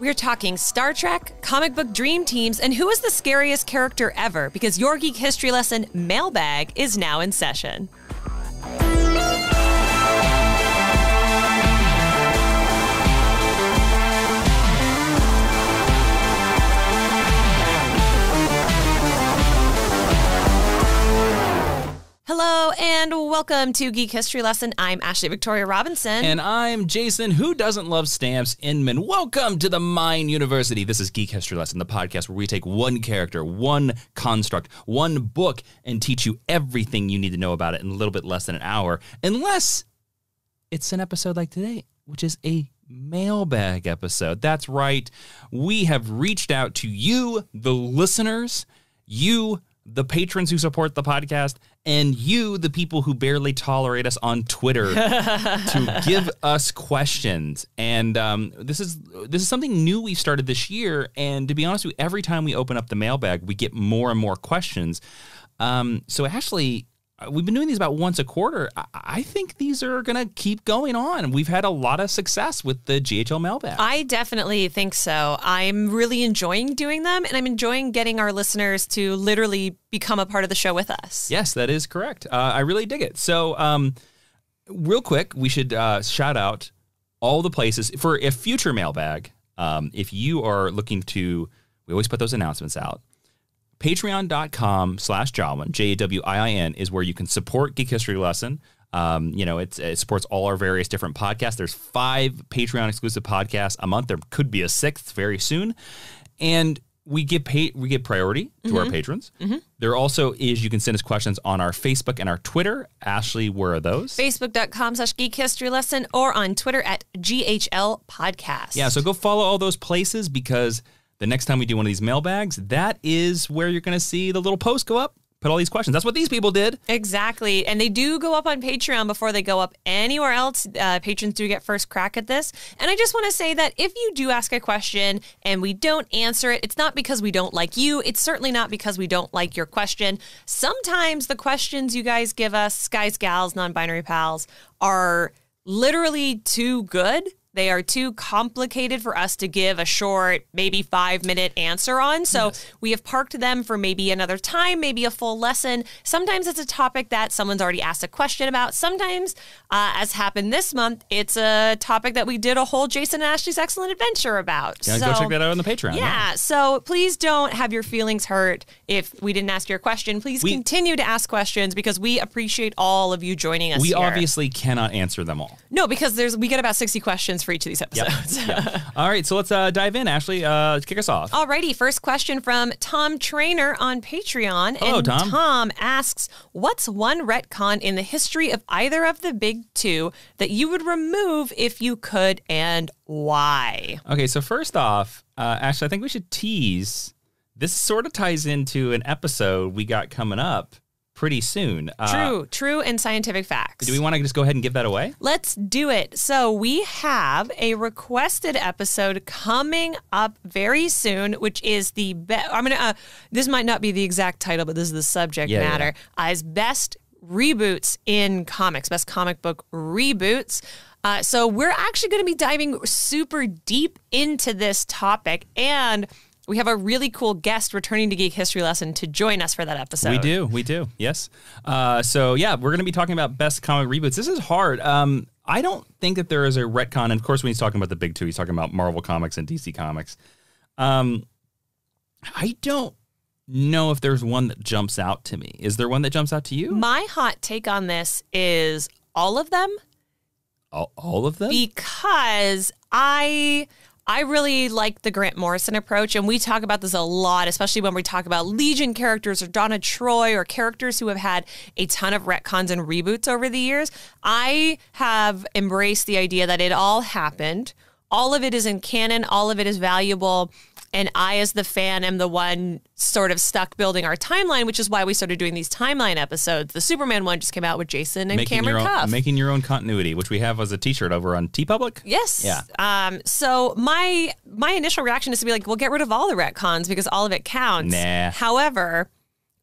We're talking Star Trek, comic book dream teams, and who is the scariest character ever because your geek history lesson mailbag is now in session. Hello and welcome to Geek History Lesson. I'm Ashley Victoria Robinson. And I'm Jason, who doesn't love stamps, Inman. Welcome to the Mine University. This is Geek History Lesson, the podcast where we take one character, one construct, one book, and teach you everything you need to know about it in a little bit less than an hour, unless it's an episode like today, which is a mailbag episode. That's right. We have reached out to you, the listeners, you, the patrons who support the podcast, and you, the people who barely tolerate us on Twitter, to give us questions. And um, this is this is something new we started this year. And to be honest with you, every time we open up the mailbag, we get more and more questions. Um, so Ashley, we've been doing these about once a quarter. I, I think these are going to keep going on. We've had a lot of success with the GHL mailbag. I definitely think so. I'm really enjoying doing them, and I'm enjoying getting our listeners to literally become a part of the show with us. Yes, that is correct. Uh, I really dig it. So, um, real quick, we should uh, shout out all the places for a future mailbag. Um, if you are looking to, we always put those announcements out. Patreon.com slash Jawiin, J A W I I N, is where you can support Geek History Lesson. Um, you know, it, it supports all our various different podcasts. There's five Patreon exclusive podcasts a month. There could be a sixth very soon. And we get pay, we get priority to our patrons. There also is you can send us questions on our Facebook and our Twitter. Ashley, where are those? Facebook.com slash geek history lesson or on Twitter at GHL podcast. Yeah, so go follow all those places because the next time we do one of these mailbags, that is where you're going to see the little post go up. Put all these questions. That's what these people did. Exactly. And they do go up on Patreon before they go up anywhere else. Uh, patrons do get first crack at this. And I just want to say that if you do ask a question and we don't answer it, it's not because we don't like you. It's certainly not because we don't like your question. Sometimes the questions you guys give us, guys, gals, non binary pals, are literally too good. They are too complicated for us to give a short, maybe five minute answer on. So we have parked them for maybe another time, maybe a full lesson. Sometimes it's a topic that someone's already asked a question about. Sometimes, uh, as happened this month, it's a topic that we did a whole Jason and Ashley's Excellent Adventure about. Yeah, so, go check that out on the Patreon. Yeah, so please don't have your feelings hurt if we didn't ask your question. Please We- continue to ask questions because we appreciate all of you joining us. We here. obviously cannot answer them all. no, because there's we get about sixty questions for each of these episodes. All right, so let's uh, dive in. Ashley, uh, kick us off. Alrighty, first question from Tom Trainer on Patreon. Hello, and Tom. asks, What's one retcon in the history of either of the big two that you would remove if you could and why? Okay, so first off, uh, Ashley, I think we should tease. This sort of ties into an episode we got coming up pretty soon. Uh, True, true, and scientific facts. Do we want to just go ahead and give that away? Let's do it. So, we have a requested episode coming up very soon, which is the best. I'm going to, uh, this might not be the exact title, but this is the subject Yeah, yeah. matter as best reboots in comics, best comic book reboots. Uh, so, we're actually going to be diving super deep into this topic. And we have a really cool guest returning to Geek History Lesson to join us for that episode. We do, we do, yes. Uh, so yeah, we're going to be talking about best comic reboots. This is hard. Um, I don't think that there is a retcon. And of course, when he's talking about the big two, he's talking about Marvel Comics and DC Comics. Um, I don't know if there's one that jumps out to me. Is there one that jumps out to you? My hot take on this is all of them. All, all of them? because I I really like the Grant Morrison approach, and we talk about this a lot, especially when we talk about Legion characters or Donna Troy or characters who have had a ton of retcons and reboots over the years. I have embraced the idea that it all happened. All of it is in canon, all of it is valuable. And I, as the fan, am the one sort of stuck building our timeline, which is why we started doing these timeline episodes. The Superman one just came out with Jason and making Cameron your own, Cuff. making your own continuity, which we have as a T-shirt over on TeePublic. Yes. Yeah. Um. So my my initial reaction is to be like, well, get rid of all the retcons because all of it counts. Nah. However,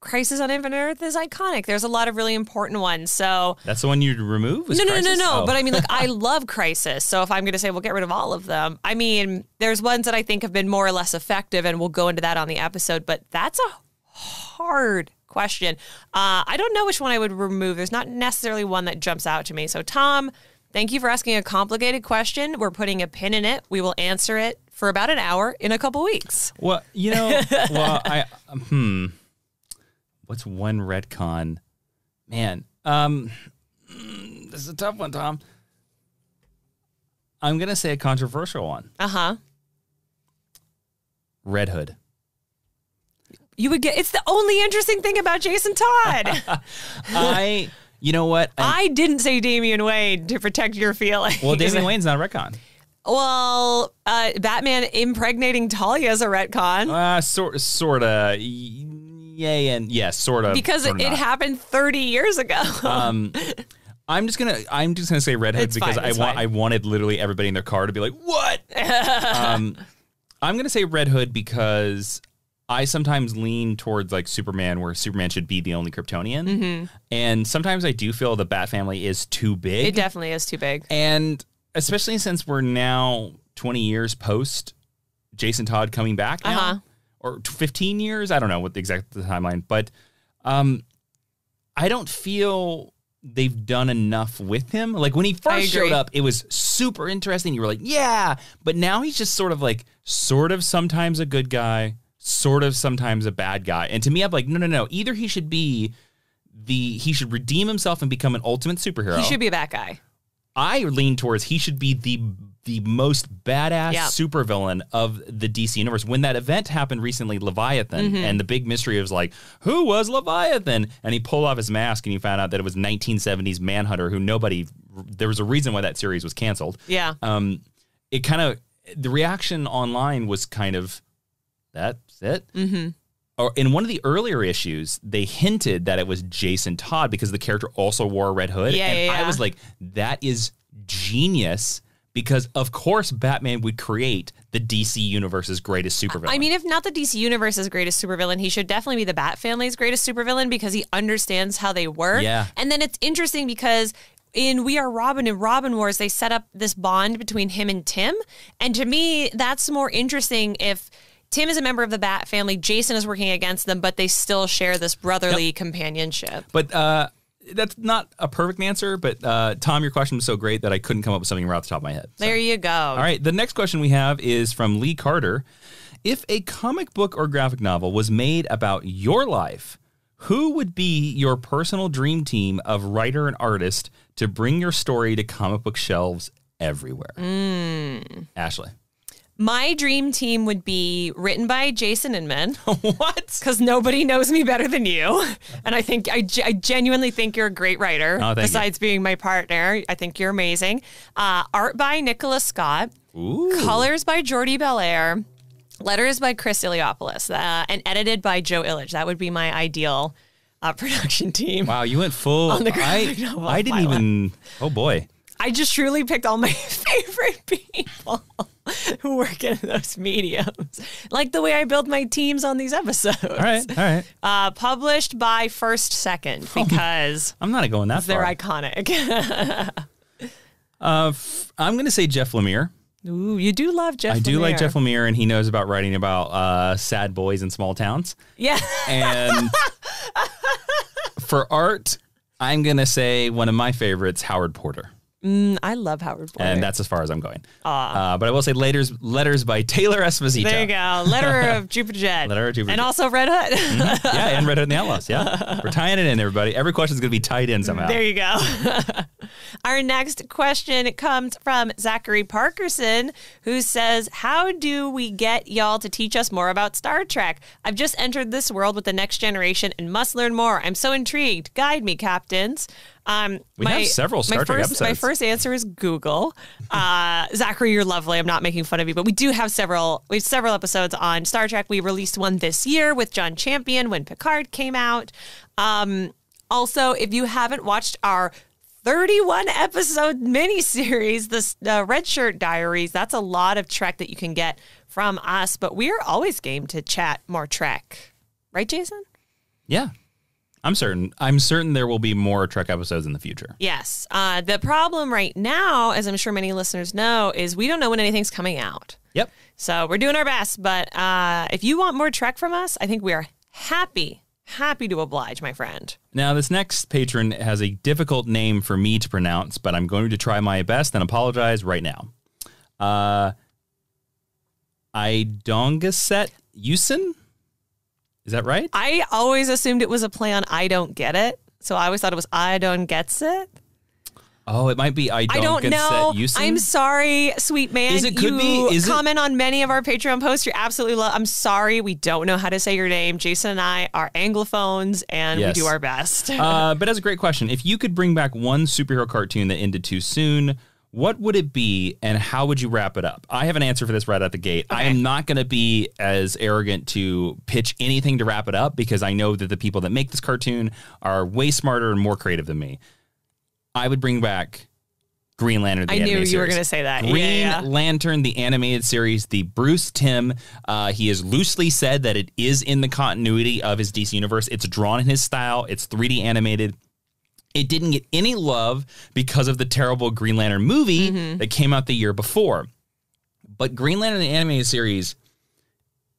Crisis on Infinite Earth is iconic. There's a lot of really important ones. So That's the one you'd remove? no, no, no, no, no. Oh. But I mean, like, I love Crisis. So if I'm going to say, well, get rid of all of them, I mean, there's ones that I think have been more or less effective, and we'll go into that on the episode. But that's a hard question. Uh, I don't know which one I would remove. There's not necessarily one that jumps out to me. So, Tom, thank you for asking a complicated question. We're putting a pin in it. We will answer it for about an hour in a couple weeks. Well, you know, well, I hmm. What's one retcon? Man, um, this is a tough one, Tom. I'm gonna say a controversial one. Uh huh. Red Hood. You would get. It's the only interesting thing about Jason Todd. I, you know what? I, I didn't say Damian Wayne to protect your feelings. well, Damian Wayne's not a retcon. Well, uh, Batman impregnating Talia is a retcon Uh, sort, sort of. Yay and yes, sort of. because sort it, of it not. happened 30 years ago. Um, I'm just gonna I'm just gonna say Red Hood It's because fine, I it's want fine. I wanted literally everybody in their car to be like, what? um, I'm gonna say Red Hood because I sometimes lean towards like Superman, where Superman should be the only Kryptonian, and sometimes I do feel the Bat family is too big, it definitely is too big. and especially since we're now 20 years post Jason Todd coming back now, Uh-huh. Or 15 years. I don't know what the exact the timeline, but um, I don't feel they've done enough with him. Like when he first showed up, it was super interesting. You were like, yeah, but now he's just sort of like, sort of sometimes a good guy, sort of sometimes a bad guy. And to me, I'm like, no, no, no. Either he should be the he should redeem himself and become an ultimate superhero. He should be a bad guy. I lean towards he should be the the most badass Yeah. supervillain of the DC universe. When that event happened recently, Leviathan, and the big mystery was like, who was Leviathan? And he pulled off his mask and he found out that it was 1970s Manhunter, who nobody. There was a reason why that series was canceled. Yeah. Um, it kind of the reaction online was kind of that's it. Mm-hmm. Or in one of the earlier issues, they hinted that it was Jason Todd because the character also wore a red hood. Yeah, and yeah, I was like, that is genius because of course Batman would create the DC universe's greatest supervillain. I mean, if not the DC Universe's greatest supervillain, he should definitely be the Bat family's greatest supervillain because he understands how they work. Yeah. And then it's interesting because in We Are Robin and Robin Wars, they set up this bond between him and Tim. And to me, that's more interesting if Tim is a member of the Bat family, Jason is working against them, but they still share this brotherly companionship. but uh, that's not a perfect answer. But uh, Tom, your question was so great that I couldn't come up with something right off the top of my head. So- There you go. All right, the next question we have is from Lee Carter. If a comic book or graphic novel was made about your life, who would be your personal dream team of writer and artist to bring your story to comic book shelves everywhere? Ashley. My dream team would be written by Jason Inman. what? because nobody knows me better than you. And I think I, I genuinely think you're a great writer. Oh, thank you. besides being my partner, I think you're amazing. Uh, art by Nicholas Scott, Ooh. colors by Jordie Bellaire, letters by Chris Iliopoulos, uh, and edited by Joe Illidge. That would be my ideal uh, production team. Wow, you went full. On the I, I didn't even. Oh boy. I just truly picked all my favorite people who work in those mediums, like the way I build my teams on these episodes. All right. All right. Uh, published by First Second because I'm not going that they're far. iconic. Uh, f- I'm going to say Jeff Lemire. Ooh, you do love Jeff. I do like Jeff Lemire, and he knows about writing about uh, sad boys in small towns. Yeah, And for art, I'm going to say one of my favorites, Howard Porter. Mm, I love Howard Porter. And that's as far as I'm going. Uh, but I will say letters, letters by Taylor Esposito. there you go. Letter of Jupiter Jet. Letter of Jupiter and Jet. also Red Hood. yeah, and Red Hood and the Outlaws. Yeah. We're tying it in, everybody. Every question is going to be tied in somehow. There you go. Our next question comes from Zachary Parkerson, who says, How do we get y'all to teach us more about Star Trek? I've just entered this world with the next generation and must learn more. I'm so intrigued. Guide me, captains. Um, We have several Star my Trek first, My first answer is Google. Uh, Zachary, you're lovely. I'm not making fun of you, but we do have several. We have several episodes on Star Trek. We released one this year with John Champion when Picard came out. Um, also, if you haven't watched our 31 episode miniseries, this uh, Red Shirt Diaries, that's a lot of Trek that you can get from us. But we're always game to chat more Trek, right, Jason? Yeah. I'm certain. I'm certain there will be more Trek episodes in the future. Yes. Uh, the problem right now, as I'm sure many listeners know, is we don't know when anything's coming out. Yep. So we're doing our best. But uh, if you want more Trek from us, I think we are happy, happy to oblige, my friend. Now, this next patron has a difficult name for me to pronounce, but I'm going to try my best and apologize right now. Uh, Idongaset Yusin? Is that right? I always assumed it was a play on I don't get it. So I always thought it was I don't gets it. Oh, it might be I don't, I don't know. I'm sorry, sweet man. Is it- could you be- is it- comment on many of our Patreon posts. You're absolutely. Lo- I'm sorry. We don't know how to say your name. Jason and I are Anglophones, and Yes. we do our best. uh, but that's a great question. If you could bring back one superhero cartoon that ended too soon, what would it be and how would you wrap it up? I have an answer for this right out the gate. I am not going to be as arrogant to pitch anything to wrap it up because I know that the people that make this cartoon are way smarter and more creative than me. I would bring back Green Lantern. The I knew you were going to say that. Green yeah, yeah. Lantern, the animated series, the Bruce Timm. Uh, he has loosely said that it is in the continuity of his DC universe. It's drawn in his style. It's 3D animated. It didn't get any love because of the terrible Green Lantern movie Mm-hmm. that came out the year before. But Green Lantern, the animated series,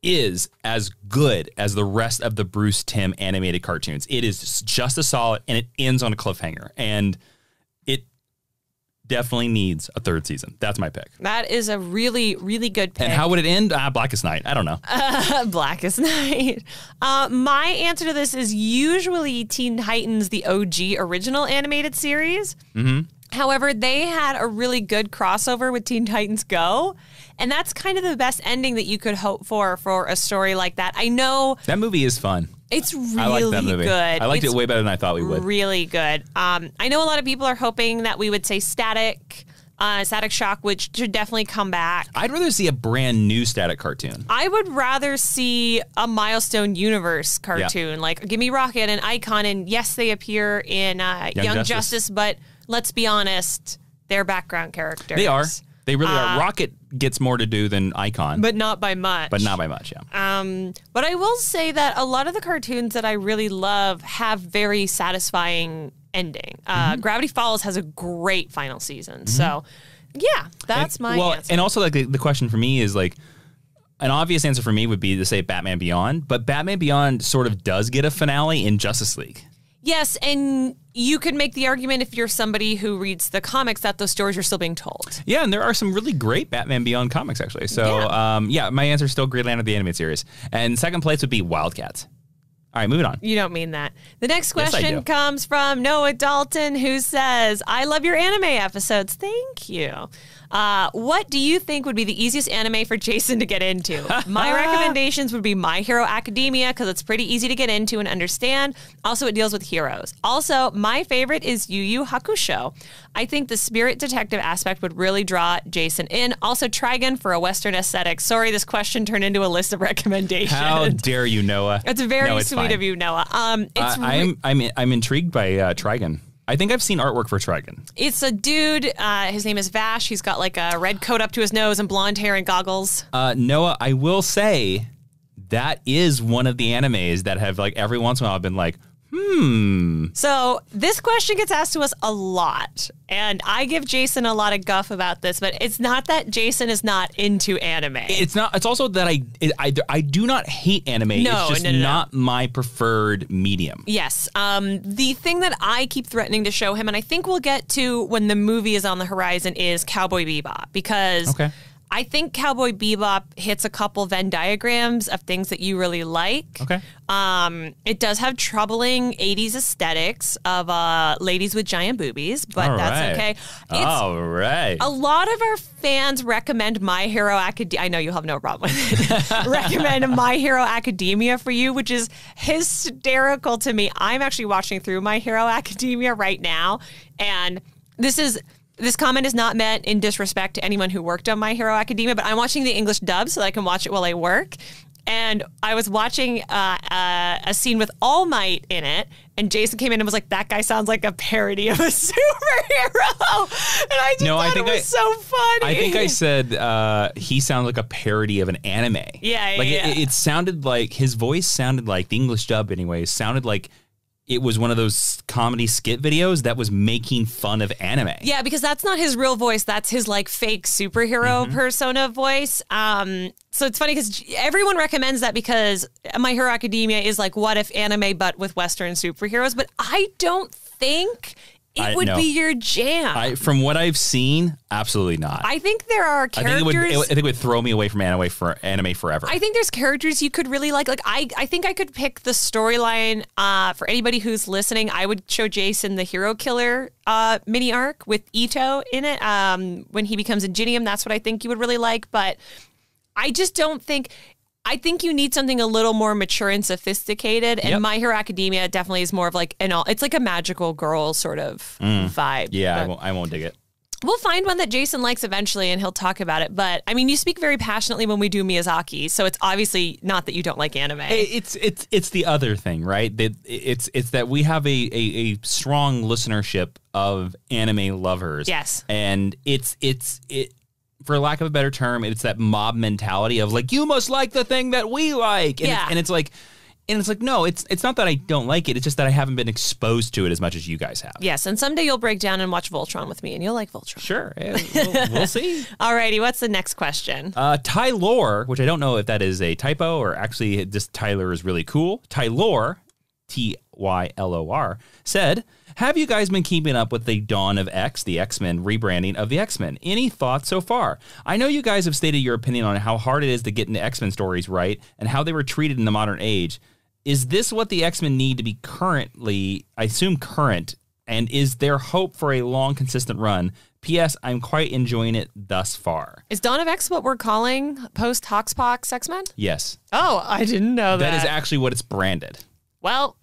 is as good as the rest of the Bruce Timm animated cartoons. It is just as solid, and it ends on a cliffhanger. And definitely needs a third season. That's my pick. That is a really, really good pick. And how would it end? Ah, Blackest Night. I don't know. Blackest Night. Uh, my answer to this is usually Teen Titans, the OG original animated series. Mm-hmm. However, they had a really good crossover with Teen Titans Go. And that's kind of the best ending that you could hope for for a story like that. I know that movie is fun. It's really I like that movie. good. I liked It's it way better than I thought we would. Really good. Um, I know a lot of people are hoping that we would say Static, uh, Static Shock, which should definitely come back. I'd rather see a brand new static cartoon. I would rather see a Milestone Universe cartoon. Like, give me Rocket and Icon, and yes, they appear in uh, Young, Young Justice. Justice. but let's be honest, they're background characters. They are. They really are. Rocket gets more to do than Icon, but, not by much. But not by much. Yeah. Um, but I will say that a lot of the cartoons that I really love have very satisfying ending. Uh, Mm-hmm. Gravity Falls has a great final season. So, yeah, that's my well, answer. and also like the, the question for me is like an obvious answer for me would be to say Batman Beyond, but Batman Beyond sort of does get a finale in Justice League. Yes, and you could make the argument if you're somebody who reads the comics that those stories are still being told. Yeah, and there are some really great Batman Beyond comics actually. So Yeah. um, yeah my answer is still Green Lantern the animated series, and second place would be Wildcats. All right, moving on. You don't mean that. The next question do. comes from Noah Dalton, who says, I love your anime episodes. Thank you. Uh, what do you think would be the easiest anime for Jason to get into? My recommendations would be My Hero Academia because it's pretty easy to get into and understand. Also, it deals with heroes. Also, my favorite is Yu Yu Hakusho. I think the spirit detective aspect would really draw Jason in. Also, Trigun for a Western aesthetic. Sorry, this question turned into a list of recommendations. How dare you, Noah? It's very No, it's sweet fine. of you, Noah. Um, it's I, re- I'm I'm I'm intrigued by uh, Trigon. I think I've seen artwork for Trigon. it's a dude. Uh, his name is Vash. He's got like a red coat up to his nose and blonde hair and goggles. Uh, Noah, I will say that is one of the animes that have like every once in a while I've been like, hmm. So this question gets asked to us a lot, and I give Jason a lot of guff about this. But it's not that Jason is not into anime. It's not. It's also that I it, I I do not hate anime. No, it's just no, no, no. not my preferred medium. Yes. Um, the thing that I keep threatening to show him, and I think we'll get to when the movie is on the horizon, is Cowboy Bebop because Okay. I think Cowboy Bebop hits a couple Venn diagrams of things that you really like. Okay. Um, it does have troubling 80s aesthetics of uh, ladies with giant boobies, but All that's right. okay. It's, All right. a lot of our fans recommend My Hero Academia. I know you'll have no problem with it. recommend My Hero Academia for you, which is hysterical to me. I'm actually watching through My Hero Academia right now, and this is. This comment is not meant in disrespect to anyone who worked on My Hero Academia, but I'm watching the English dub so that I can watch it while I work. and I was watching uh, uh, a scene with All Might in it, and Jason came in and was like, "That guy sounds like a parody of a superhero," and I just No, I think it was I- so funny. I think I said uh, he sounds like a parody of an anime. Yeah, yeah, like yeah. It, it sounded like his voice sounded like the English dub, anyways. Sounded like it was one of those comedy skit videos that was making fun of anime. Yeah, because that's not his real voice. That's his like fake superhero Mm-hmm. persona voice. Um, so it's funny because everyone recommends that because My Hero Academia is like what if anime but with Western superheroes. But I don't think it I- would no. be your jam. I, from what I've seen, absolutely not. I think there are I think characters. it would. It, I think it would throw me away from anime for anime forever. I think there's characters you could really like. Like I, I think I could pick the storyline uh, for anybody who's listening. I would show Jason the hero killer uh, mini arc with Ito in it. Um, when he becomes a Ingenium, that's what I think you would really like. But I just don't think. I think you need something a little more mature and sophisticated. And Yep. My Hero Academia definitely is more of like an all. It's like a magical girl sort of vibe. Mm. yeah, I won't, I won't dig it. We'll find one that Jason likes eventually and he'll talk about it. But I mean, you speak very passionately when we do Miyazaki, so it's obviously not that you don't like anime. It's it's it's the other thing, right? That it's it's that we have a, a, a strong listenership of anime lovers. Yes. and it's it's it. For lack of a better term, it's that mob mentality of like you must like the thing that we like, and, Yeah. it's, and it's like, and it's like no, it's it's not that I don't like it. It's just that I haven't been exposed to it as much as you guys have. yes, and someday you'll break down and watch Voltron with me and you'll like Voltron. Sure, eh, we'll, we'll see. Alrighty, what's the next question? Uh, Tylor, which I don't know if that is a typo or actually just Tyler is really cool. Tylor, T Y L O R, said, Have you guys been keeping up with the Dawn of X, the X Men rebranding of the X Men? Any thoughts so far? I know you guys have stated your opinion on how hard it is to get into X Men stories right and how they were treated in the modern age. Is this what the X Men need to be currently, I assume current, and is there hope for a long, consistent run? P.S. I'm quite enjoying it thus far. Is Dawn of X what we're calling post Hoxpox X Men? Yes. Oh, I didn't know that. That is actually what it's branded. well,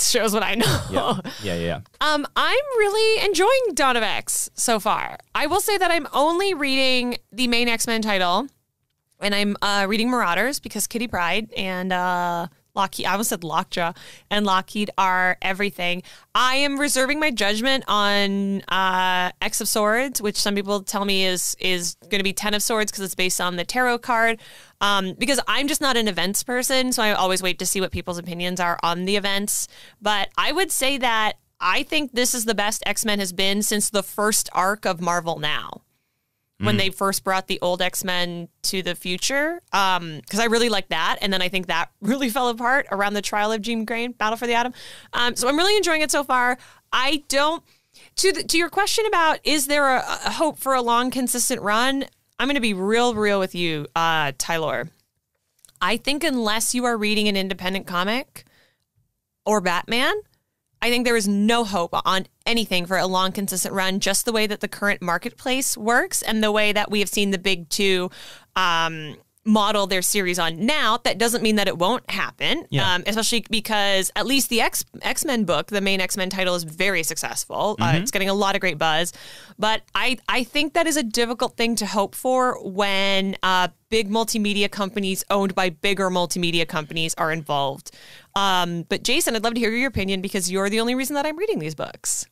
shows what I know. Yeah, yeah, yeah. Um, I'm really enjoying Dawn of X so far. I will say that I'm only reading the main X Men title, and I'm uh, reading Marauders because Kitty Pryde and uh, Lockheed. I almost said Lockjaw and Lockheed are everything. I am reserving my judgment on uh, X of Swords, which some people tell me is is going to be Ten of Swords because it's based on the tarot card. Um, because I'm just not an events person, so I always wait to see what people's opinions are on the events. But I would say that I think this is the best X Men has been since the first arc of Marvel Now when they first brought the old X Men to the future. Because I really like that, and then I think that really fell apart around the trial of Jean Grey, Battle for the Atom. Um, so I'm really enjoying it so far. I don't. To the, to your question about is there a, a hope for a long consistent run? I'm going to be real real with you, uh, Tylor. I think unless you are reading an independent comic or Batman, I think there is no hope on anything for a long, consistent run, just the way that the current marketplace works and the way that we have seen the big two um, model their series on now. That doesn't mean that it won't happen, Yeah. um, especially because at least the X X Men book, the main X Men title, is very successful. Uh, it's getting a lot of great buzz. But I, I think that is a difficult thing to hope for when uh, big multimedia companies owned by bigger multimedia companies are involved. Um, but Jason, I'd love to hear your opinion because you're the only reason that I'm reading these books.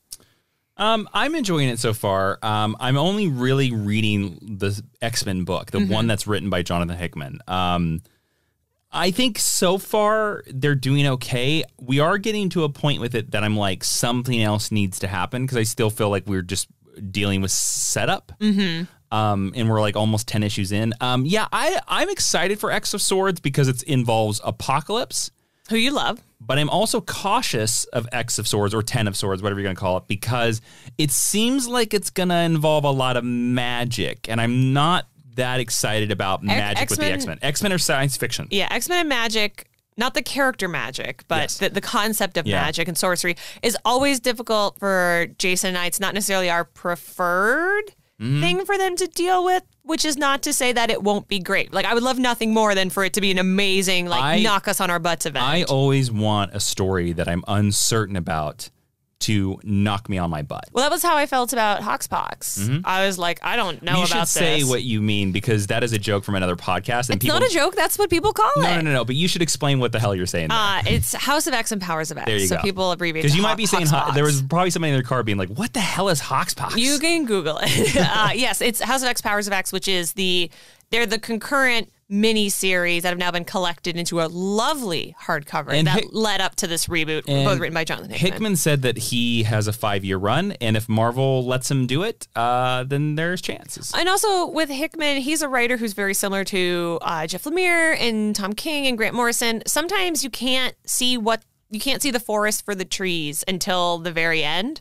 Um, I'm enjoying it so far. Um, I'm only really reading the X Men book, the one that's written by Jonathan Hickman. Um, I think so far they're doing okay. We are getting to a point with it that I'm like something else needs to happen because I still feel like we're just dealing with setup. Mm-hmm. Um, and we're like almost ten issues in. Um, yeah, I I'm excited for X of Swords because it involves Apocalypse Who you love? but I'm also cautious of X of Swords or Ten of Swords, whatever you're going to call it, because it seems like it's going to involve a lot of magic, and I'm not that excited about magic with the X-Men- X Men. X Men are science fiction. Yeah, X Men and magic, not the character magic, but Yes. the, the concept of Yeah. magic and sorcery is always difficult for Jason and I. It's not necessarily our preferred Mm-hmm. thing for them to deal with, which is not to say that it won't be great. Like, I would love nothing more than for it to be an amazing, like, I- knock us on our butts event. I always want a story that I'm uncertain about to knock me on my butt. Well, that was how I felt about Hoxpox. I was like, I don't know Mm-hmm. you should say this. what you mean because that is a joke from another podcast. And it's people, not a joke. That's what people call No, it. no, no, no. But you should explain what the hell you're saying. Uh, it's House of X and Powers of X. There you so go. people abbreviate Because you might Ho- be saying ho- there was probably somebody in their car being like, "What the hell is Hoxpox?" You can Google it. uh, yes, it's House of X, Powers of X, which is the they're the concurrent mini series that have now been collected into a lovely hardcover And that Hick- led up to this reboot, both written by Jonathan Hickman. Hickman said that he has a five year run, and if Marvel lets him do it, uh, then there's chances. And also with Hickman, he's a writer who's very similar to uh, Jeff Lemire and Tom King and Grant Morrison. Sometimes you can't see what you can't see the forest for the trees until the very end.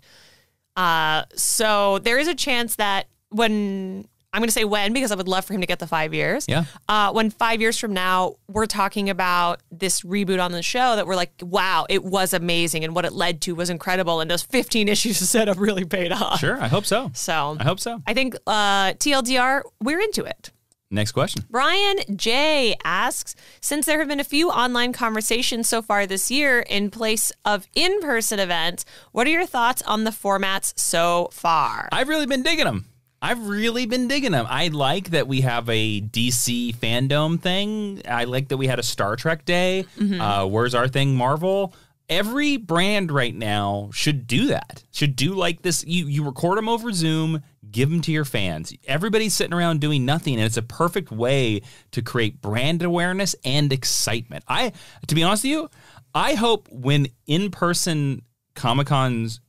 Uh, so there is a chance that when I'm going to say when because I would love for him to get the five years. Yeah. Uh, when five years from now we're talking about this reboot on the show that we're like, wow, it was amazing and what it led to was incredible and those 15 issues of setup really paid off. Sure, I hope so. So I hope so. I think uh, TLDR, we're into it. Next question. Brian J asks Since there have been a few online conversations so far this year in place of in person events, what are your thoughts on the formats so far? I've really been digging them. I've really been digging them. I like that we have a DC fandom thing. I like that we had a Star Trek day. Uh, where's our thing, Marvel? Every brand right now should do that. Should do like this. You you record them over Zoom, give them to your fans. Everybody's sitting around doing nothing, and it's a perfect way to create brand awareness and excitement. I, to be honest with you, I hope when in person Comic Cons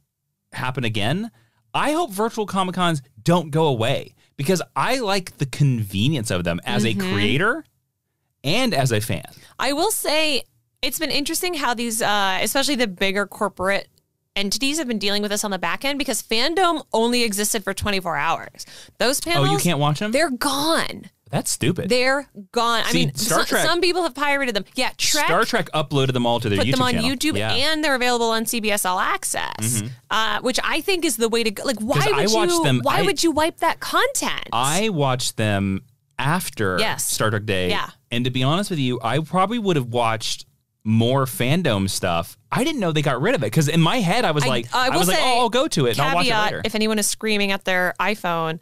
happen again, I hope virtual Comic Cons don't go away because I like the convenience of them as a creator and as a fan. I will say it's been interesting how these, uh, especially the bigger corporate entities, have been dealing with this on the back end because fandom only existed for 24 hours. Those panels, Oh, you can't watch them? They're gone. That's stupid. They're gone. I See, mean, Star so- Trek- some people have pirated them. Yeah, Trek Star Trek uploaded them all to their put YouTube them on channel. YouTube Yeah. Mm-hmm. and they're available on CBS All Access, uh, which I think is the way to go. Like, why 'Cause I would watched you? them- why I- would you wipe that content? I watched them after Yes. Star Trek Day. Yeah. And to be honest with you, I probably would have watched more fandom stuff. I didn't know they got rid of it because in my head I was like, I, will was like, say, oh, I'll go to it and I'll watch it caveat, later. If anyone is screaming at their iPhone,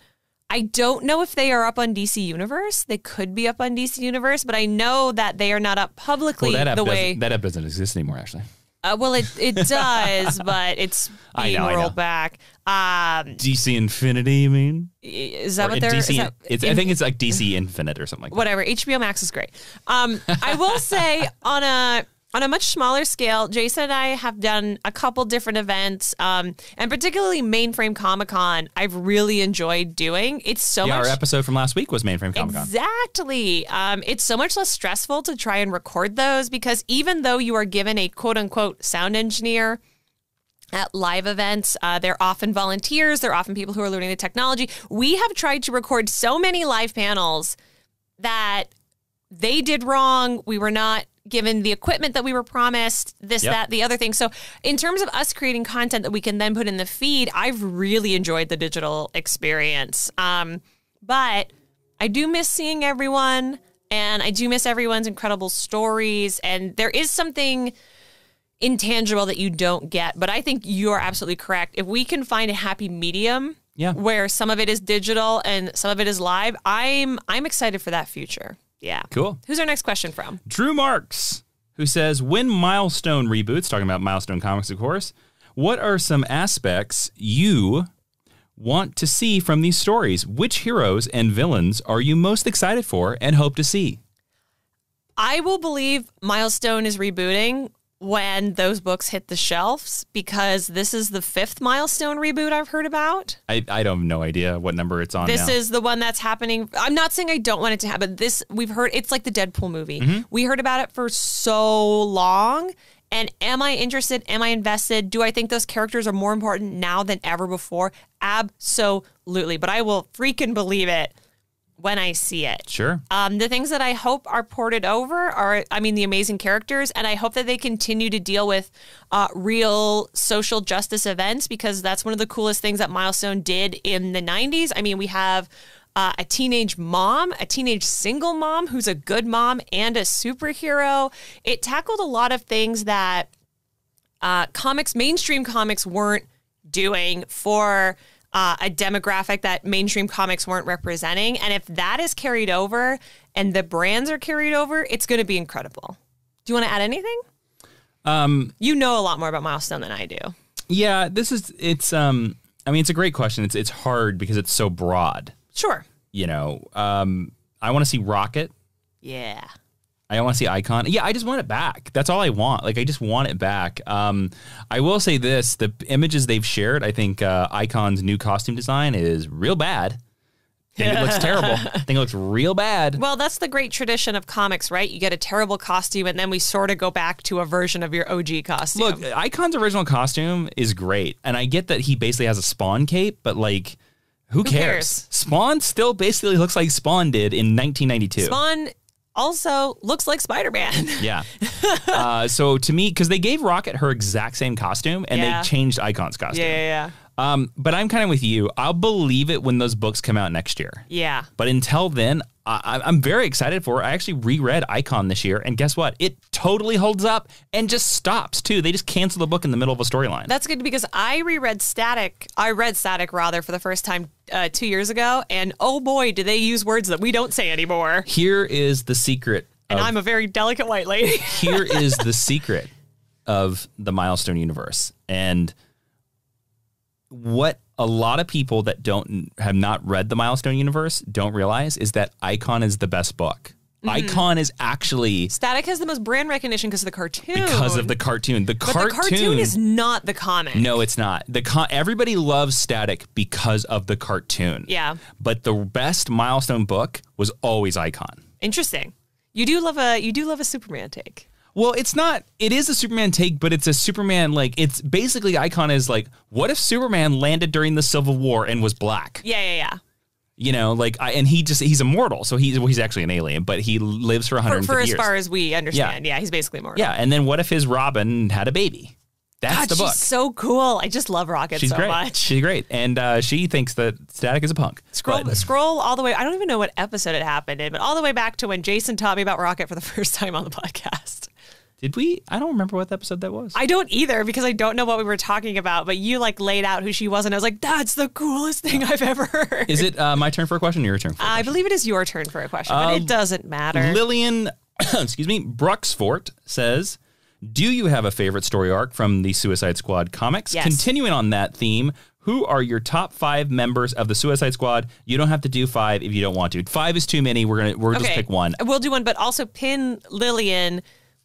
I don't know if they are up on DC Universe. They could be up on DC Universe, but I know that they are not up publicly well, that the way. that app doesn't exist anymore, actually. Uh, well, it it does, but it's being know, rolled back. Um, DC Infinity, you mean? is that Or what they're? DC, that- it's, I think it's like DC Infinite or something like that. whatever. HBO Max is great. Um, I will say on a on a much smaller scale, Jason and I have done a couple different events, um, and particularly Mainframe Comic Con. I've really enjoyed doing. It's so Yeah, much. our episode from last week was Mainframe Comic Con. Exactly. Um, it's so much less stressful to try and record those because even though you are given a quote unquote sound engineer at live events, uh, they're often volunteers, they're often people who are learning the technology. We have tried to record so many live panels that they did wrong. We were not given the equipment that we were promised, this, Yep. that, the other thing. So, in terms of us creating content that we can then put in the feed, I've really enjoyed the digital experience. Um, but I do miss seeing everyone, and I do miss everyone's incredible stories. And there is something intangible that you don't get. But I think you're absolutely correct. If we can find a happy medium, Yeah. where some of it is digital and some of it is live, I'm I'm excited for that future. Yeah. Cool. Who's our next question from? Drew Marks, who says, when Milestone reboots, talking about Milestone Comics, of course, what are some aspects you want to see from these stories? Which heroes and villains are you most excited for and hope to see? I will believe Milestone is rebooting when those books hit the shelves because this is the fifth Milestone reboot I've heard about. I, I don't have no idea what number it's on This now. is the one that's happening. I'm not saying I don't want it to happen. This we've heard it's like the Deadpool movie. Mm-hmm. We heard about it for so long. And am I interested? Am I invested? Do I think those characters are more important now than ever before? Absolutely. But I will freaking believe it when I see it. sure. Um, the things that I hope are ported over are, I mean, the amazing characters, and I hope that they continue to deal with uh, real social justice events because that's one of the coolest things that Milestone did in the 90s. I mean, we have uh, a teenage mom, a teenage single mom who's a good mom and a superhero. It tackled a lot of things that uh, comics, mainstream comics weren't doing for uh, a demographic that mainstream comics weren't representing. And if that is carried over and the brands are carried over, it's going to be incredible. Do you want to add anything? Um, you know a lot more about Milestone than I do. Yeah, this is it's um I mean it's a great question. It's it's hard because it's so broad. Sure. You know, um I want to see Rocket. Yeah. I want to see Icon. Yeah, I just want it back. That's all I want. Like I just want it back. Um, I will say this: the images they've shared, I think uh, Icon's new costume design is real bad. I think it looks terrible. I think it looks real bad. Well, that's the great tradition of comics, right? You get a terrible costume, and then we sort of go back to a version of your OG costume. Look, Icon's original costume is great, and I get that he basically has a Spawn cape, but like, who, cares? cares? Spawn still basically looks like Spawn did in 1992. Spawn also looks like Spider Man. Yeah. uh, so to me, because they gave Rocket her exact same costume, and Yeah. they changed Icon's costume. yeah, yeah, Um, but I'm kind of with you. I'll believe it when those books come out next year. yeah. But until then, I, I'm very excited for it. I actually reread Icon this year, and guess what? It totally holds up and just stops too. They just cancel the book in the middle of a storyline. That's good because I reread Static. I read Static rather for the first time uh, two years ago, and oh boy, do they use words that we don't say anymore. Here is the secret. And of- I'm a very delicate white lady. here is the secret of the milestone universe and what a lot of people that don't have not read the milestone universe don't realize is that icon is the best book Mm-hmm. icon is actually Static has the most brand recognition because of the cartoon. because of the cartoon the cartoon, the cartoon is not the comic. no it's not the con- everybody loves static because of the cartoon Yeah. but the best milestone book was always icon Interesting. You do love a you do love a Superman take. Well, it's not. It is a Superman take, but it's a Superman like it's basically icon is like, what if Superman landed during the Civil War and was black? Yeah, yeah, yeah. You know, like, I, and he just he's immortal, so he's well, he's actually an alien, but he lives for For, 150 for as years. far as we understand, yeah, he's basically immortal. yeah, and then what if his Robin had a baby? That's God, the book. she's so cool. I just love Rocket She's so great. much. She's great, and uh, she thinks that Static is a punk. Scroll But- scroll all the way. I don't even know what episode it happened in, but all the way back to when Jason taught me about Rocket for the first time on the podcast. Did we? I don't remember what episode that was. I don't either because I don't know what we were talking about, but you like laid out who she was, and I was like, that's the coolest thing I've ever heard. is it uh, my turn for a question or your turn? For a I believe it is your turn for a question, but it doesn't matter. Lillian, excuse me, Bruxfort says, "Do you have a favorite story arc from the Suicide Squad comics?" Yes. Continuing on that theme, who are your top five members of the Suicide Squad? You don't have to do five if you don't want to. Five is too many. We're gonna we're just pick one. We'll do one, but also pin Lillian.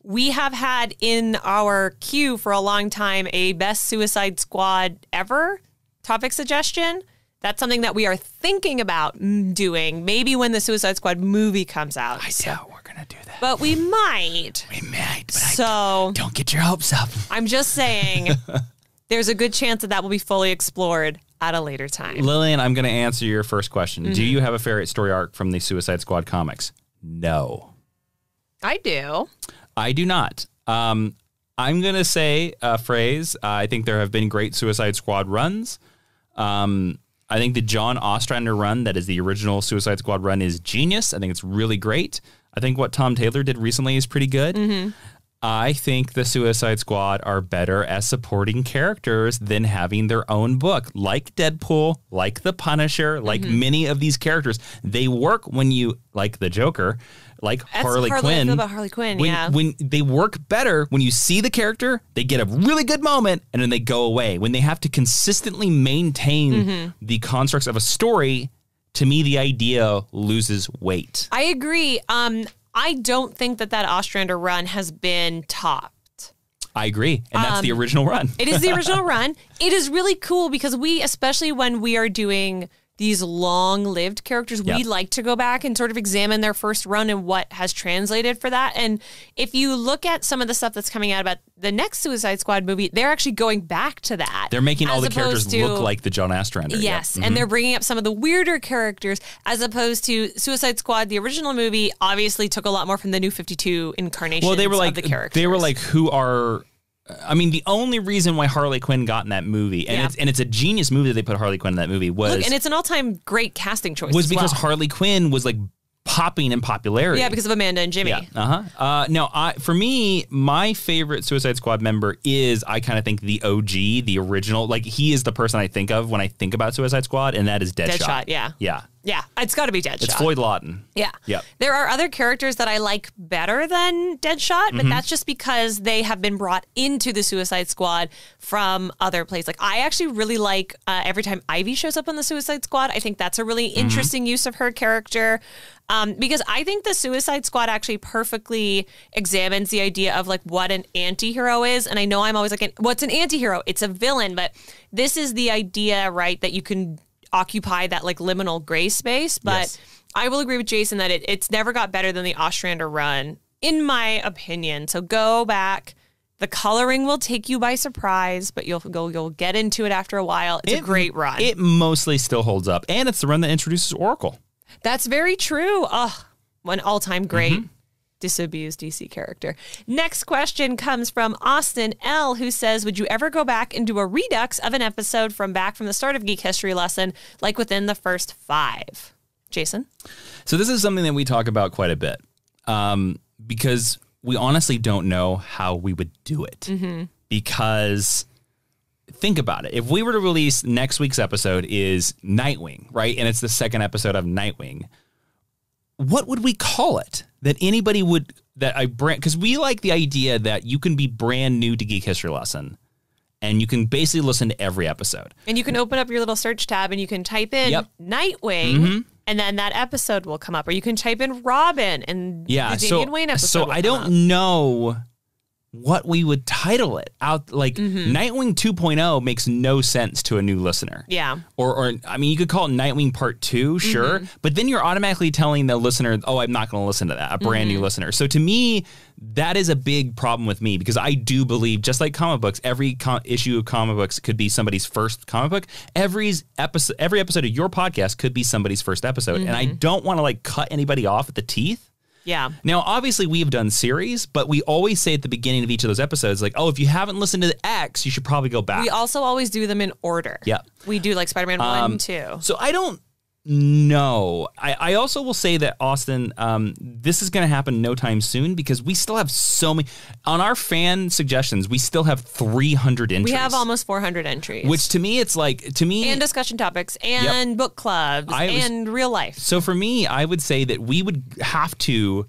We have had in our queue for a long time a best Suicide Squad ever topic suggestion. That's something that we are thinking about doing, maybe when the Suicide Squad movie comes out. I doubt we're gonna do that. But we might. We might, So don't get your hopes up. I'm just saying there's a good chance that that will be fully explored at a later time. Lillian, I'm gonna answer your first question. Mm-hmm. Do you have a favorite story arc from the Suicide Squad comics? No. I do. I do not. Um, I'm going to say a phrase. Uh, I think there have been great Suicide Squad runs. Um, I think the John Ostrander run, that is the original Suicide Squad run, is genius. I think it's really great. I think what Tom Taylor did recently is pretty good. I think the Suicide Squad are better as supporting characters than having their own book, like Deadpool, like the Punisher, like many of these characters. They work when you, like the Joker, like That's Harley hardly I Quinn. feel about Harley Quinn, when, yeah. when they work better when you see the character, they get a really good moment and then they go away. When they have to consistently maintain Mm-hmm. the constructs of a story, to me, the idea loses weight. I agree. Um, I don't think that that Ostrander run has been topped. I agree. And that's Um, the original run. It is the original run. It is really cool because we, especially when we are doing these long-lived characters, we like to go back and sort of examine their first run and what has translated for that. And if you look at some of the stuff that's coming out about the next Suicide Squad movie, they're actually going back to that. They're making all the characters to- look like the John Ostrander. Yep. Yes, Mhm. and they're bringing up some of the weirder characters as opposed to Suicide Squad. The original movie obviously took a lot more from the New Fifty Two incarnation. well, they were like of the characters. they were like who are. I mean, the only reason why Harley Quinn got in that movie, and Yeah. it's and it's a genius movie that they put Harley Quinn in that movie was Look, and it's an all-time great casting choice. was as because well. Harley Quinn was like popping in popularity. Yeah, because of Amanda and Jimmy. Yeah. Uh-huh. Uh No, I for me, my favorite Suicide Squad member is I kind of think the OG, the original. Like he is the person I think of when I think about Suicide Squad, and that is Deadshot. Deadshot, yeah. Yeah. Yeah, it's got to be Deadshot. It's Floyd Lawton. Yeah. Yep. There are other characters that I like better than Deadshot, but that's just because they have been brought into the Suicide Squad from other places. Like, I actually really like uh, every time Ivy shows up on the Suicide Squad. I think that's a really interesting use of her character. Um, because I think the Suicide Squad actually perfectly examines the idea of like what an anti-hero is. And I know I'm always like, an, what's an anti-hero? It's a villain, but this is the idea, right? That you can occupy that like liminal gray space. But Yes. I will agree with Jason that it, it's never got better than the Ostrander run, in my opinion. So go back. The coloring will take you by surprise, but you'll go you'll get into it after a while. It's a great run. It mostly still holds up, and it's the run that introduces Oracle. That's very true. Oh, an all-time great mm-hmm. Disabused DC character. Next question comes from Austin L, who says, "Would you ever go back and do a redux of an episode from back from the start of Geek History Lesson, like within the first five? Jason, So this is something that we talk about quite a bit um, because we honestly don't know how we would do it. Mm-hmm. Because think about it. If we were to release next week's episode is Nightwing, right? And it's the second episode of Nightwing. What would we call it? That anybody would that I brand because we like the idea that you can be brand new to Geek History Lesson and you can basically listen to every episode. and you can open up your little search tab and you can type in Yep. Nightwing." Mm-hmm. And then that episode will come up, or you can type in Robin, and Yeah, the so Damian Wayne episode. so I don't up. know what we would title it out like Mm-hmm. Nightwing 2.0 makes no sense to a new listener. Yeah. Or, or I mean, you could call it Nightwing Part 2, sure, Mm-hmm. but then you're automatically telling the listener, oh, I'm not going to listen to that, a brand Mm-hmm. new listener. So to me, that is a big problem with me because I do believe, just like comic books, every co- issue of comic books could be somebody's first comic book. Every episode, every episode of your podcast could be somebody's first episode, and I Mm-hmm. don't want to like cut anybody off at the teeth. Yeah. Now, obviously, we've done series, but we always say at the beginning of each of those episodes, like, oh, if you haven't listened to the X, you should probably go back. We also always do them in order. Yeah. We do like Spider Man 1 Um, and 2. So I don't know. I, I also will say that, Austin, um, this is going to happen no time soon because we still have so many. On our fan suggestions, we still have 300 entries. We have almost 400 entries. Which to me, it's like, to me. and discussion topics and book clubs I was- and real life. so for me, I would say that we would have to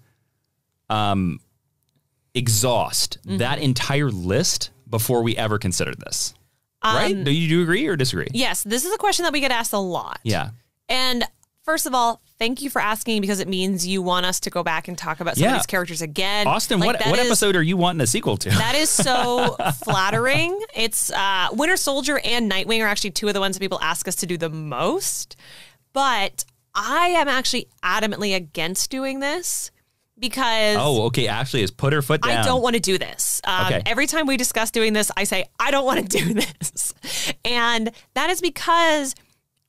um, exhaust Mm-hmm. that entire list before we ever consider this. Um, right? Do you do you agree or disagree? Yes, this is a question that we get asked a lot. Yeah. And first of all, thank you for asking because it means you want us to go back and talk about some Yeah. of these characters again. Austin, Like, what, what is- episode are you wanting a sequel to? That is so flattering. It's uh, Winter Soldier and Nightwing are actually two of the ones that people ask us to do the most. But I am actually adamantly against doing this because oh, okay. Ashley has put her foot down. I don't want to do this. Um, Okay. Every time we discuss doing this, I say, I don't want to do this. And that is because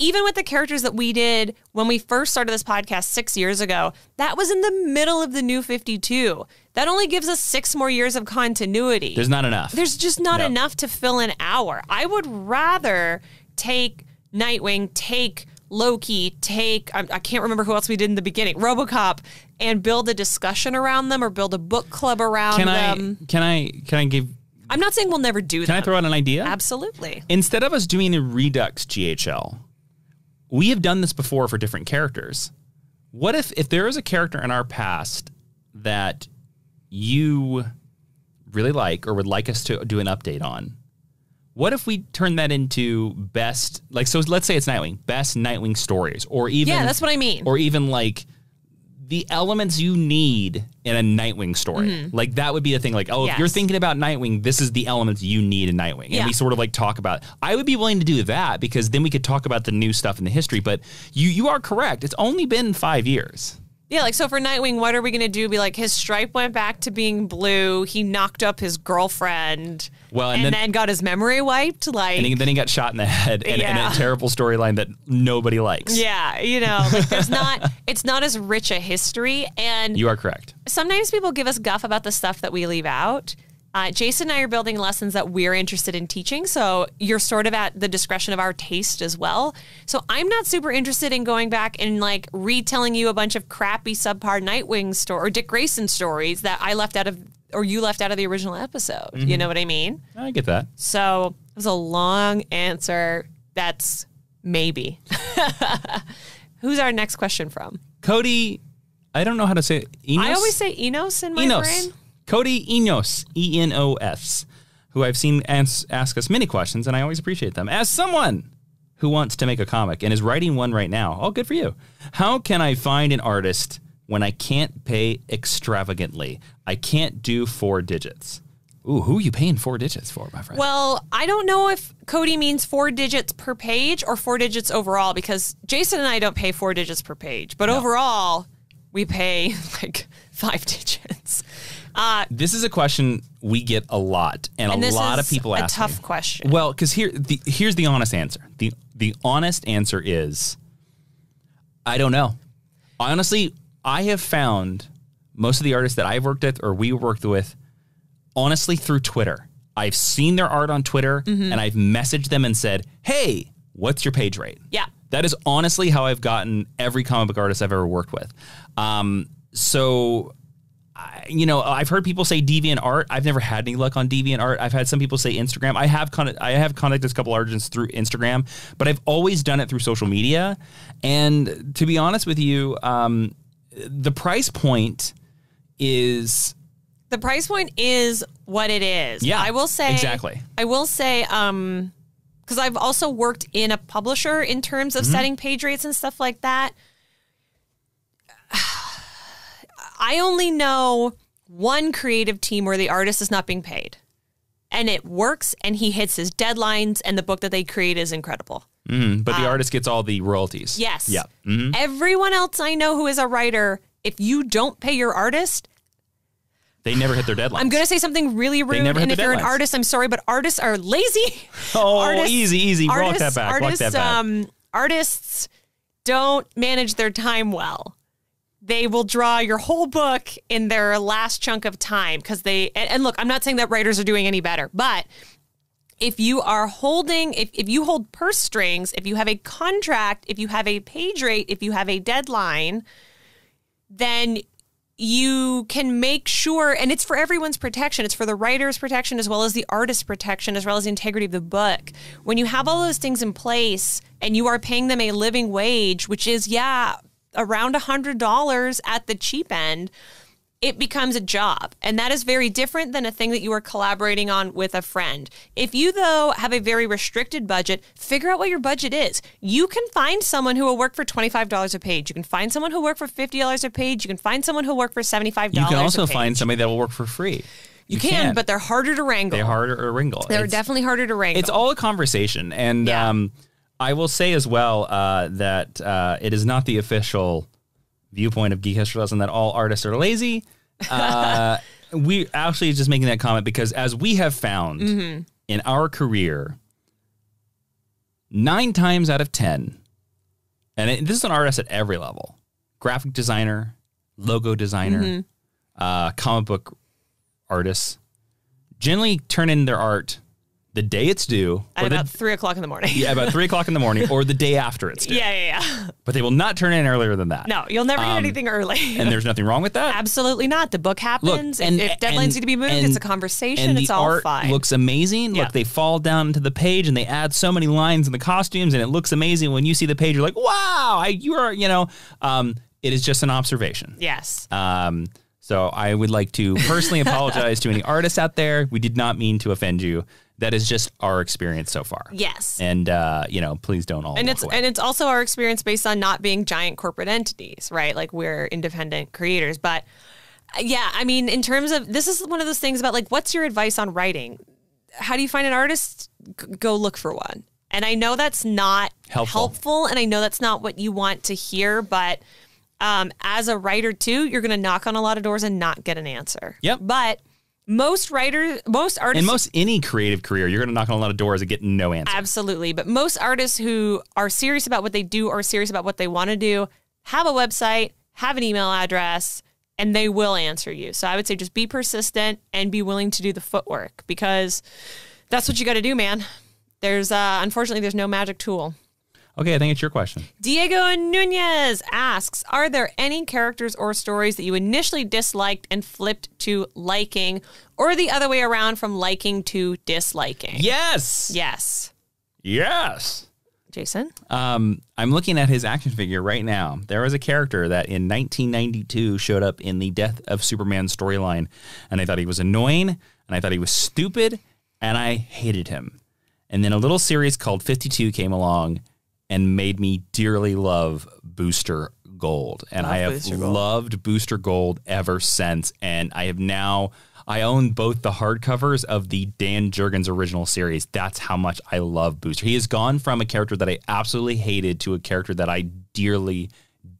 even with the characters that we did when we first started this podcast six years ago, that was in the middle of the new 52. That only gives us six more years of continuity. There's not enough. There's just not No. enough to fill an hour. I would rather take Nightwing, take Loki, take I, I can't remember who else we did in the beginning, RoboCop, and build a discussion around them or build a book club around can them. I can I can I give I'm not saying we'll never do that. can that. I throw out an idea? Absolutely. Instead of us doing a Redux GHL, we have done this before for different characters. What if if there is a character in our past that you really like or would like us to do an update on? What if we turn that into best like so let's say it's Nightwing, best Nightwing stories or even Yeah, that's what I mean. or even like the elements you need in a Nightwing story. Like that would be the thing. Like, oh, if you're Mm-hmm. Thinking about Nightwing, this is the elements you need in Nightwing. And Yeah. we sort of like talk about. I would be willing to do that because then we could talk about the new stuff in the history. But you you are correct. It's only been five years. Yeah, like so for Nightwing, what are we gonna do? Be like his stripe went back to being blue. He knocked up his girlfriend. Well, and and, then- then, got his memory wiped. Like And he- then he got shot in the head and, and a terrible storyline that nobody likes. Yeah, you know, like there's not it's not as rich a history and You are correct. sometimes people give us guff about the stuff that we leave out. Uh, Jason and I are building lessons that we're interested in teaching. So you're sort of at the discretion of our taste as well. So I'm not super interested in going back and like retelling you a bunch of crappy subpar Nightwing story or Dick Grayson stories that I left out of or you left out of the original episode. You know what I mean? I get that. So it was a long answer. That's maybe. Who's our next question from? Cody, I don't know how to say it. Enos? I always say Enos in my Enos. brain. Cody Enos, E N O S, who I've seen ans- ask us many questions, and I always appreciate them. As someone who wants to make a comic and is writing one right now, oh, good for you. How can I find an artist when I can't pay extravagantly? I can't do four digits. Ooh, who are you paying four digits for, my friend? Well, I don't know if Cody means four digits per page or four digits overall because Jason and I don't pay four digits per page, but overall we pay like five digits. Uh, this is a question we get a lot, and, and a lot of people a ask. tough me. question. Well, because here, the, here's the honest answer. the The honest answer is, I don't know. Honestly, I have found most of the artists that I've worked with or we worked with, honestly, through Twitter. I've seen their art on Twitter, Mm-hmm. and I've messaged them and said, "Hey, what's your page rate?" Yeah. That is honestly how I've gotten every comic book artist I've ever worked with. Um, so, I, you know, I've heard people say Deviant Art. I've never had any luck on Deviant Art. I've had some people say Instagram. I have con- I have contacted a couple artists through Instagram, but I've always done it through social media. And to be honest with you, um, the price point is the price point is what it is. Yeah, I will say exactly. I will say, um, because I've also worked in a publisher in terms Mm-hmm. of setting page rates and stuff like that. I only know one creative team where the artist is not being paid. And it works and he hits his deadlines and the book that they create is incredible. mm, but the artist gets all the royalties. Yes. Yeah. Mhm. Everyone else I know who is a writer, if you don't pay your artist, They never hit their deadline. I'm going to say something really rude. And if you're an deadlines. artist, I'm sorry, but artists are lazy. Oh, Artists- easy, easy. Walk Artists, that back. Walk that back. Um, artists don't manage their time well. They will draw your whole book in their last chunk of time because they, and, and look, I'm not saying that writers are doing any better, but if you are holding, if, if you hold purse strings, if you have a contract, if you have a page rate, if you have a deadline, then you can make sure, and it's for everyone's protection. It's for the writer's protection as well as the artist's protection, as well as the integrity of the book. When you have all those things in place and you are paying them a living wage, which is, yeah, around a $100 at the cheap end, it becomes a job. And that is very different than a thing that you are collaborating on with a friend. If you, though, have a very restricted budget, figure out what your budget is. You can find someone who will work for $25 a page. You can find someone who will work for $50 a page. You can find someone who will work for $75 you can also find somebody that will work for free. You, can, but they're harder to wrangle. they're harder to wrangle. They're It's- definitely harder to wrangle. It's all a conversation, and Yeah. um, I will say as well uh, that uh, it is not the official viewpoint of Geek History Lesson that all artists are lazy. Uh, we actually just making that comment because as we have found Mm-hmm. in our career, nine times out of ten, and it, this is an artist at every level: graphic designer, logo designer, Mm-hmm. uh, comic book artists, generally turn in their art the day it's due, at or the about three o'clock in the morning. yeah, about three o'clock in the morning or the day after it's due. yeah, yeah, yeah. But they will not turn in earlier than that. No, you'll never get Um, anything early. And there's nothing wrong with that. Absolutely not. The book happens. If- and- if deadlines and- need to be moved, and- it's a conversation. It's all art fine. looks amazing. Yeah. Look, they fall down into the page and they add so many lines in the costumes, and it looks amazing. When you see the page, you're like, "Wow, I, you are," you know. Um, it is just an observation. yes. Um, so I would like to personally apologize to any artists out there. We did not mean to offend you. That is just our experience so far. Yes. And uh, you know, please don't all. and it's away. and it's also our experience based on not being giant corporate entities, right? Like we're independent creators, but uh, yeah, I mean, in terms of this is one of those things about like, what's your advice on writing? How do you find an artist? G- go look for one. And I know that's not Helpful. and I know that's not what you want to hear, but um, as a writer too, you're going to knock on a lot of doors and not get an answer. Yep. But most writers, most artists, in most any creative career, you're going to knock on a lot of doors and get no answer. Absolutely. But most artists who are serious about what they do or serious about what they want to do have a website, have an email address, and they will answer you. So I would say just be persistent and be willing to do the footwork because that's what you got to do, man. There's uh, unfortunately there's no magic tool. Okay, I think it's your question. Diego Nunez asks Are there any characters or stories that you initially disliked and flipped to liking, or the other way around from liking to disliking? Yes. Yes. Yes. Jason? Um, I'm looking at his action figure right now. There was a character that in 1992 showed up in the Death of Superman storyline, and I thought he was annoying, and I thought he was stupid, and I hated him. And then a little series called 52 came along and made me dearly love Booster Gold. And Love I have Booster loved Booster Gold ever since. And I have now, I own both the hardcovers of the Dan Jurgens original series. That's how much I love Booster. He has gone from a character that I absolutely hated to a character that I dearly,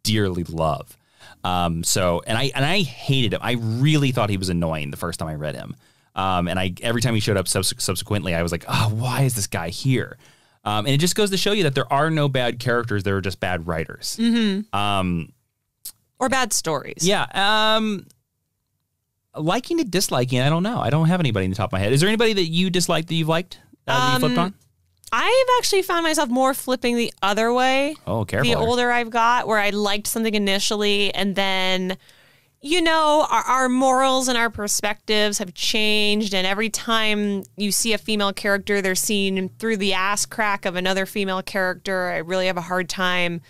dearly love. Um, so, and I and I hated him. I really thought he was annoying the first time I read him. Um, and I every time he showed up subs- subsequently, I was like, oh, why is this guy here? Um, and it just goes to show you that there are no bad characters; there are just bad writers. Um, Or bad stories? yeah. Um, liking to disliking, I don't know. I don't have anybody in the top of my head. Is there anybody that you dislike that you've liked uh, that you flipped Um, on? I've actually found myself more flipping the other way. Oh, careful. the older I've got, where I liked something initially, and then, you know, our, our morals and our perspectives have changed. And every time you see a female character, they're seen through the ass crack of another female character. I really have a hard time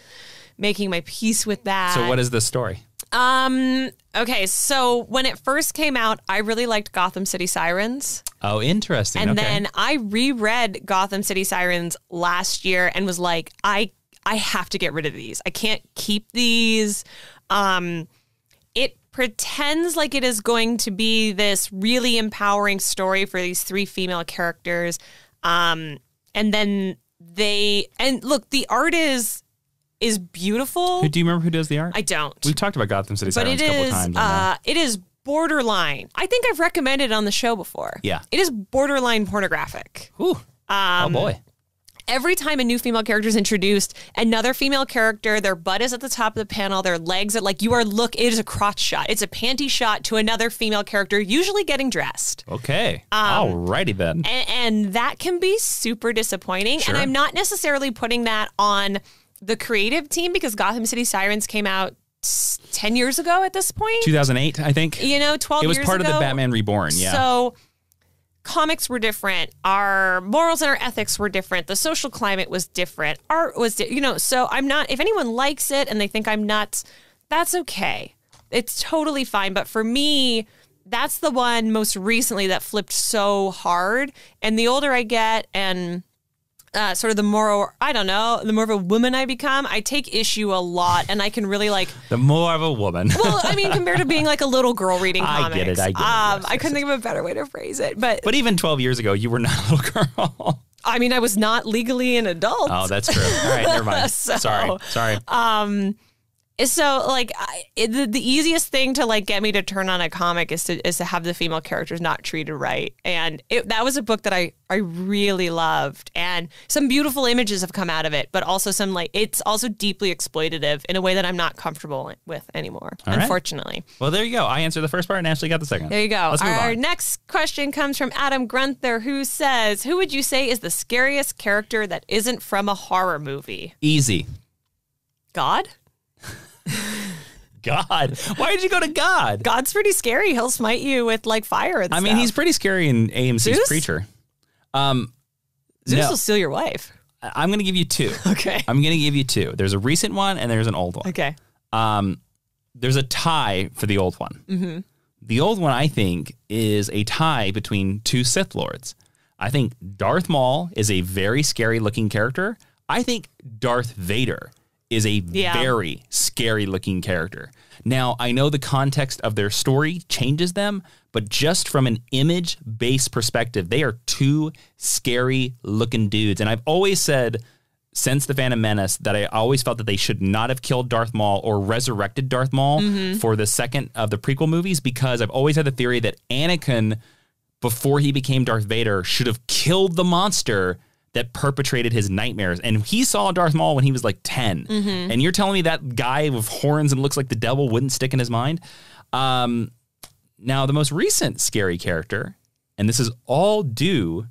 making my peace with that. so, what is the story? Um. Okay. So when it first came out, I really liked Gotham City Sirens. Oh, interesting. And okay. then I reread Gotham City Sirens last year and was like, I I have to get rid of these. I can't keep these. Um pretends like it is going to be this really empowering story for these three female characters. Um and then they and look, the art is is beautiful. Do you remember who does the art? I don't. We've talked about Gotham City but Sirens a couple is, times. Uh, it is borderline. I think I've recommended it on the show before. Yeah. It is borderline pornographic. Ooh. oh boy. Every time a new female character is introduced, another female character, their butt is at the top of the panel, their legs are like you are look. It is a crotch shot. It's a panty shot to another female character, usually getting dressed, Okay. Um, Alrighty then. and, and that can be super disappointing. Sure. And I'm not necessarily putting that on the creative team because Gotham City Sirens came out ten years ago at this point. 2008, I think. You know, twelve. It was part of the. Batman Reborn. Yeah. So comics were different. Our morals and our ethics were different. The social climate was different. Art was, di- you know, so I'm not, if anyone likes it and they think I'm nuts, that's okay. It's totally fine. But for me, that's the one most recently that flipped so hard. And the older I get and uh, sort of the more, I don't know, the more of a woman I become, I take issue a lot and I can really like, the more of a woman. well, I mean, compared to being like a little girl reading I comics. get it, I get it. Um, Yes, I couldn't think of a better way to phrase it, but, but even 12 years ago, you were not a little girl. I mean, I was not legally an adult. oh, that's true. All right, never mind. So- sorry. Sorry. So, like, I, the, the easiest thing to like get me to turn on a comic is to is to have the female characters not treated right, and it, that was a book that I I really loved, and some beautiful images have come out of it, but also some like it's also deeply exploitative in a way that I'm not comfortable with anymore, All right. unfortunately. well, there you go. I answered the first part and Ashley got the second. There you go. Let's move Our on. next question comes from Adam Grunther, who says, "Who would you say is the scariest character that isn't from a horror movie? Easy. God? God. Why did you go to God? God's pretty scary. He'll smite you with like fire and I mean, stuff. he's pretty scary in AMC's Zeus? Preacher. Um, Zeus no. will steal your wife. I- I'm going to give you two. Okay. I'm going to give you two. There's a recent one and there's an old one. Okay. Um, there's a tie for the old one. Mm-hmm. The old one, I think, is a tie between two Sith Lords. I think Darth Maul is a very scary looking character. I think Darth Vader is a Yeah. very scary looking character. Now, I know the context of their story changes them, but just from an image based perspective, they are two scary looking dudes. And I've always said since the Phantom Menace that I always felt that they should not have killed Darth Maul or resurrected Darth Maul mm-hmm. for the second of the prequel movies because I've always had the theory that Anakin, before he became Darth Vader, should have killed the monster that perpetrated his nightmares. And he saw Darth Maul when he was like 10. And you're telling me that guy with horns and looks like the devil wouldn't stick in his mind? Um, now, the most recent scary character, and this is all due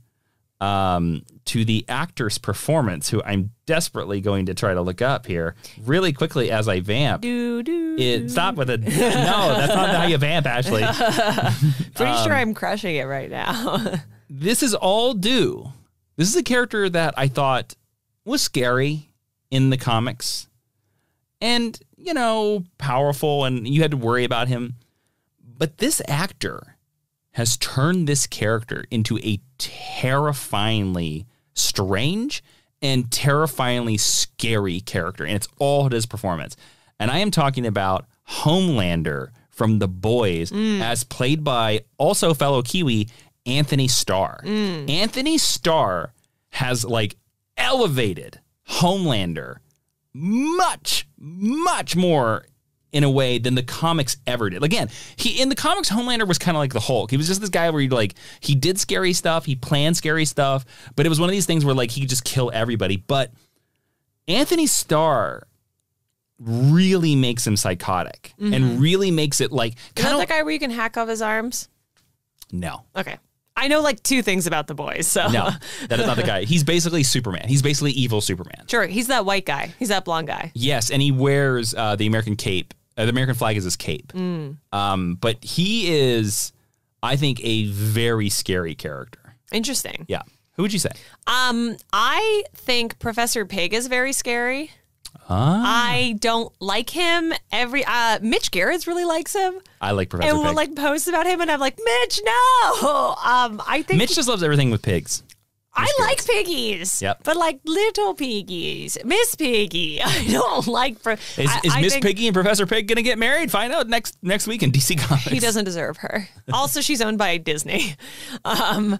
um, to the actor's performance, who I'm desperately going to try to look up here really quickly as I vamp. Do do. It, stop with it. No, that's not how you vamp, Ashley. Pretty um, sure I'm crushing it right now. This is all due. This is a character that I thought was scary in the comics and, you know, powerful, and you had to worry about him. But this actor has turned this character into a terrifyingly strange and terrifyingly scary character. And it's all his performance. And I am talking about Homelander from The Boys, mm. as played by also fellow Kiwi Antony Starr. Mm. Antony Starr has like elevated Homelander much, much more in a way than the comics ever did. Again, he in the comics, Homelander was kind of like the Hulk. He was just this guy where he like he did scary stuff, he planned scary stuff, but it was one of these things where like he could just kill everybody. But Antony Starr really makes him psychotic and mm-hmm. really makes it like that kind the of guy where you can hack off his arms? no. Okay. I know like two things about the boys. So No, that is not the guy. He's basically Superman. He's basically evil Superman. sure, he's that white guy. He's that blonde guy. Yes, and he wears uh, the American cape. Uh, the American flag is his cape. Um, but he is, I think, a very scary character. Interesting. Yeah. Who would you say? Um, I think Professor Pig is very scary. Ah. I don't like him. Every uh, Mitch Garrett really likes him, I like Professor and we'll Pig. like post about him, and I'm like, Mitch, no. Um, I think Mitch just loves everything with pigs. I like piggies. Yep. but like little piggies, Miss Piggy. I don't like. Pro- Is, I- is I Miss Piggy and Professor Pig going to get married? Find out next next week in DC Comics. He doesn't deserve her. Also, she's owned by Disney. Um,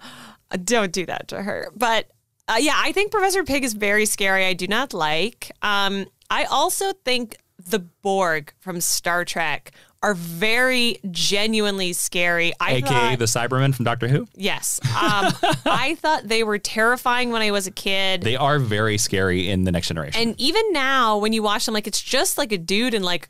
don't do that to her. But uh, yeah, I think Professor Pig is very scary. I do not like. Um, I also think the Borg from Star Trek are very genuinely scary. I AKA thought, the Cybermen from Doctor Who. yes, um, I thought they were terrifying when I was a kid. They are very scary in the next generation. And even now, when you watch them, like it's just like a dude in like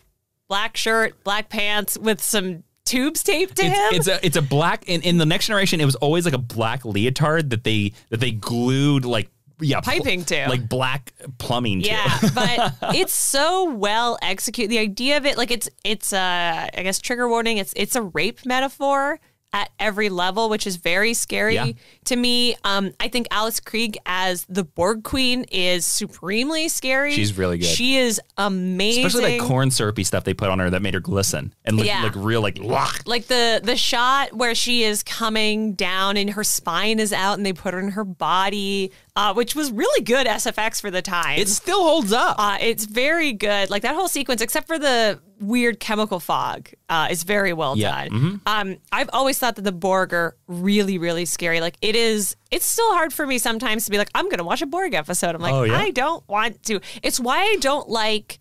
black shirt, black pants with some tubes taped to him. it's, it's a it's a black in, in the next generation. It was always like a black leotard that they that they glued like yeah pl- Piping to. like black plumbing. Yeah, but it's so well executed. The idea of it, like it's it's uh I guess trigger warning. It's it's a rape metaphor at every level, which is very scary Yeah. to me. Um, I think Alice Krige as the Borg Queen is supremely scary. She's really good. She is amazing. Especially that corn syrupy stuff they put on her that made her glisten and look Yeah. like real like "Wah." like the the shot where she is coming down and her spine is out and they put her in her body, uh, which was really good SFX for the time. it still holds up. Uh, it's very good. Like that whole sequence, except for the weird chemical fog, uh, is very well Yeah. Mm-hmm. done. Um, I've always thought that the Borg are really, really scary. Like it is. It's still hard for me sometimes to be like, I'm going to watch a Borg episode. I'm like, Oh, yeah? I don't want to. It's why I don't like.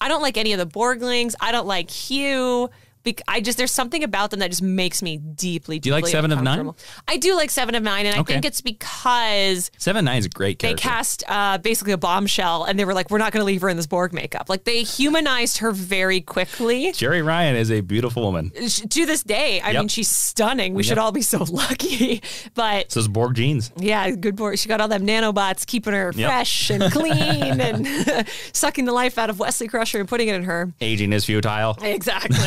I don't like any of the Borglings. I don't like Hugh. Bec- I just there's something about them that just makes me deeply. Do you like Seven of Nine? I do like Seven of Nine, and I think it's because Seven of Nine is a great Character. they cast uh, basically a bombshell and they were like, we're not going to leave her in this Borg makeup. Like they humanized her very quickly. Jeri Ryan is a beautiful woman. To this day, I Yep. mean, she's stunning. We should all be so lucky. But So it's Borg jeans. yeah, good Borg. She got all them nanobots keeping her Yep. fresh and clean and sucking the life out of Wesley Crusher and putting it in her. Aging is futile. Exactly.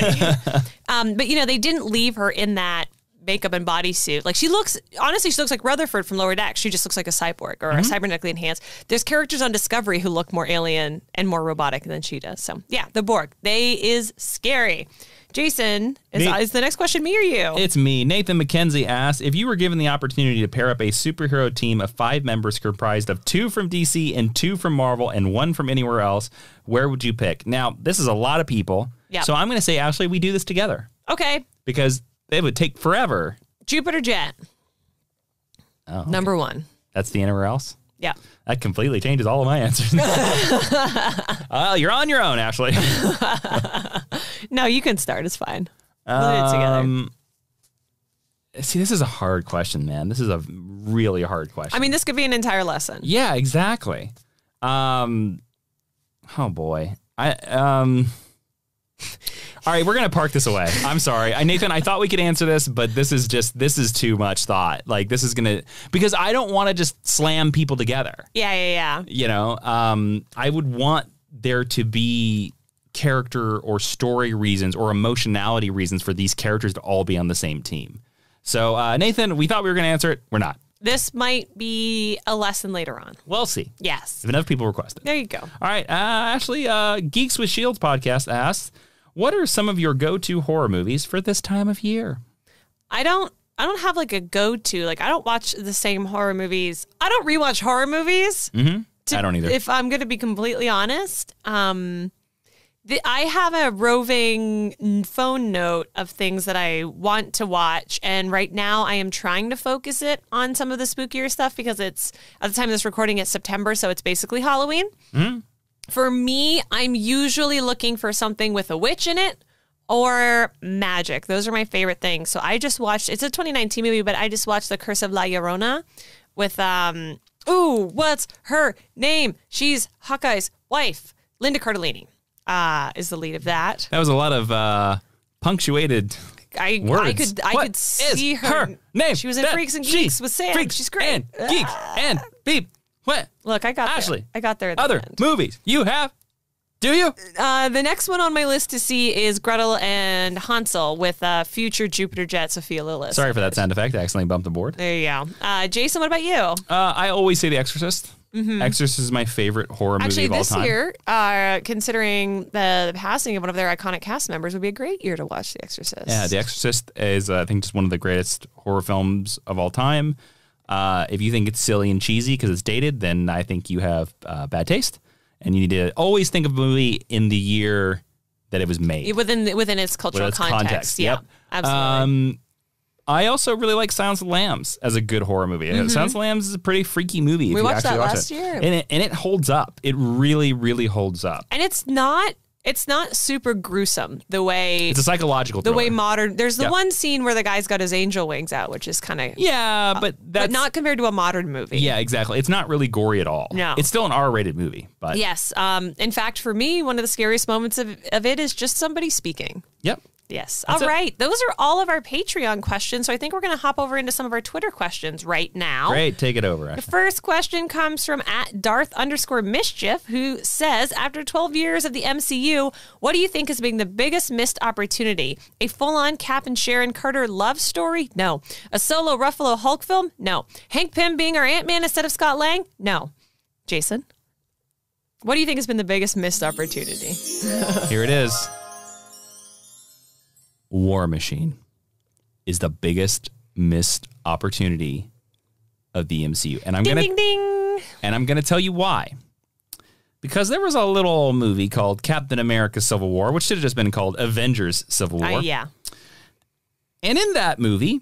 um, but you know, they didn't leave her in that makeup and bodysuit. Like she looks, honestly, she looks like Rutherford from Lower Decks. She just looks like a cyborg or a cybernetically enhanced. There's characters on Discovery who look more alien and more robotic than she does. So yeah, the Borg. They is scary. Jason, is, is the next question me or you? It's me. Nathan McKenzie asks If you were given the opportunity to pair up a superhero team of five members comprised of two from DC and two from Marvel and one from anywhere else, where would you pick? Now, this is a lot of people. Yeah. So I'm going to say, Ashley, we do this together okay, because they would take forever. Jupiter Jet. Oh, Number one. That's the anywhere else? Yeah. That completely changes all of my answers. uh, you're on your own, Ashley. No, you can start. It's fine. We'll do it together. Um, see, this is a hard question, man. This is a really hard question. I mean, this could be an entire lesson. Yeah, exactly. Um, oh boy, I um, All right, we're gonna park this away. I'm sorry, I, Nathan. I thought we could answer this, but this is just this is too much thought. Like this is gonna because I don't want to just slam people together. Yeah, yeah, yeah. You know, um, I would want there to be character or story reasons or emotionality reasons for these characters to all be on the same team. So, uh, Nathan, we thought we were going to answer it. We're not. This might be a lesson later on. We'll see Yes. if enough people request it. There you go. All right, uh, Ashley, uh, Geeks with Shields podcast asks, "What are some of your go-to horror movies for this time of year?" I don't I don't have like a go to. Like I don't watch the same horror movies. I don't rewatch horror movies. Mm-hmm. I don't either. If I'm going to be completely honest, um, the, I have a roving phone note of things that I want to watch, and right now I am trying to focus it on some of the spookier stuff because it's at the time of this recording it's September, so it's basically Halloween. For me, I'm usually looking for something with a witch in it or magic. Those are my favorite things. So I just watched. It's a 2019 movie, but I just watched The Curse of La Llorona with um. Ooh, what's her name? She's Hawkeye's wife, Linda Cardellini. Uh, is the lead of that. that was a lot of uh, punctuated I words. I could I What could see is her. name. She was in Freaks and Geeks with Sam. Freaks She's great. And geeks and beep. What Look, I got Ashley, there. I got there. At the other end. movies you have? Do you? Uh, the next one on my list to see is Gretel and Hansel with uh, future Jupiter Jet Sophia Lillis. Sorry for that sound effect. I accidentally bumped the board. There you go. Uh, Jason, what about you? Uh, I always say The Exorcist. Exorcist is my favorite horror movie Mm-hmm. Actually, of all this time. year, uh, considering the, the passing of one of their iconic cast members, would be a great year to watch The Exorcist. Yeah, The Exorcist is, uh, I think, just one of the greatest horror films of all time. Uh, if you think it's silly and cheesy because it's dated, then I think you have uh, bad taste. And you need to always think of a movie in the year that it was made. within within its cultural with its context. Yeah, Yep. absolutely. Um, I also really like Silence of the Lambs as a good horror movie. Silence of the Lambs is a pretty freaky movie. Mm-hmm. We watched that watch last it. year. and it, and it holds up. It really, really holds up. and it's not it's not super gruesome the way It's a psychological. the way modern. There's the one scene where the guy's got his angel wings out, which is kind of yeah, but that's but not compared to a modern movie. Yeah, exactly. It's not really gory at all. No. it's still an R-rated movie, but Yes. Um. In fact, for me, one of the scariest moments of, of it is just somebody speaking. yep. Yes. That's All it. right. Those are all of our Patreon questions. So I think we're going to hop over into some of our Twitter questions right now. Great, take it over. The first question comes from at Darth underscore mischief, who says, after 12 years of the MCU, what do you think has been the biggest missed opportunity? A full on Cap and Sharon Carter love story? No. A solo Ruffalo Hulk film? No. Hank Pym being our Ant Man instead of Scott Lang? No. Jason? What do you think has been the biggest missed opportunity? Here it is. War Machine is the biggest missed opportunity of the MCU, and I'm Ding, gonna ding, ding. and I'm gonna tell you why. Because there was a little movie called Captain America: Civil War, which should have just been called Avengers: Civil War. Uh, yeah. And in that movie,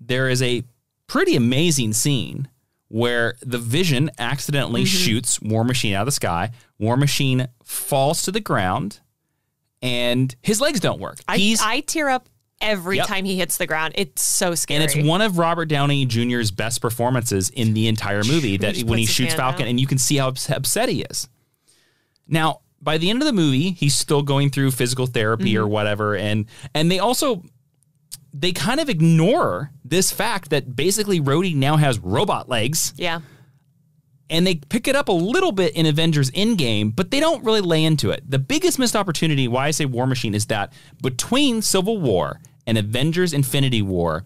there is a pretty amazing scene where the Vision accidentally Mm-hmm. shoots War Machine out of the sky. War Machine falls to the ground, and his legs don't work. I, He's I tear up every Yep. time he hits the ground. It's so scary. and it's one of Robert Downey Jr.'s best performances in the entire movie. That when he shoots Falcon, out. and you can see how upset he is. Now, by the end of the movie, he's still going through physical therapy Mm-hmm. or whatever, and and they also they kind of ignore this fact that basically Rhodey now has robot legs, yeah. And they pick it up a little bit in Avengers Endgame, but they don't really lay into it. The biggest missed opportunity, why I say War Machine, is that between Civil War and Avengers Infinity War,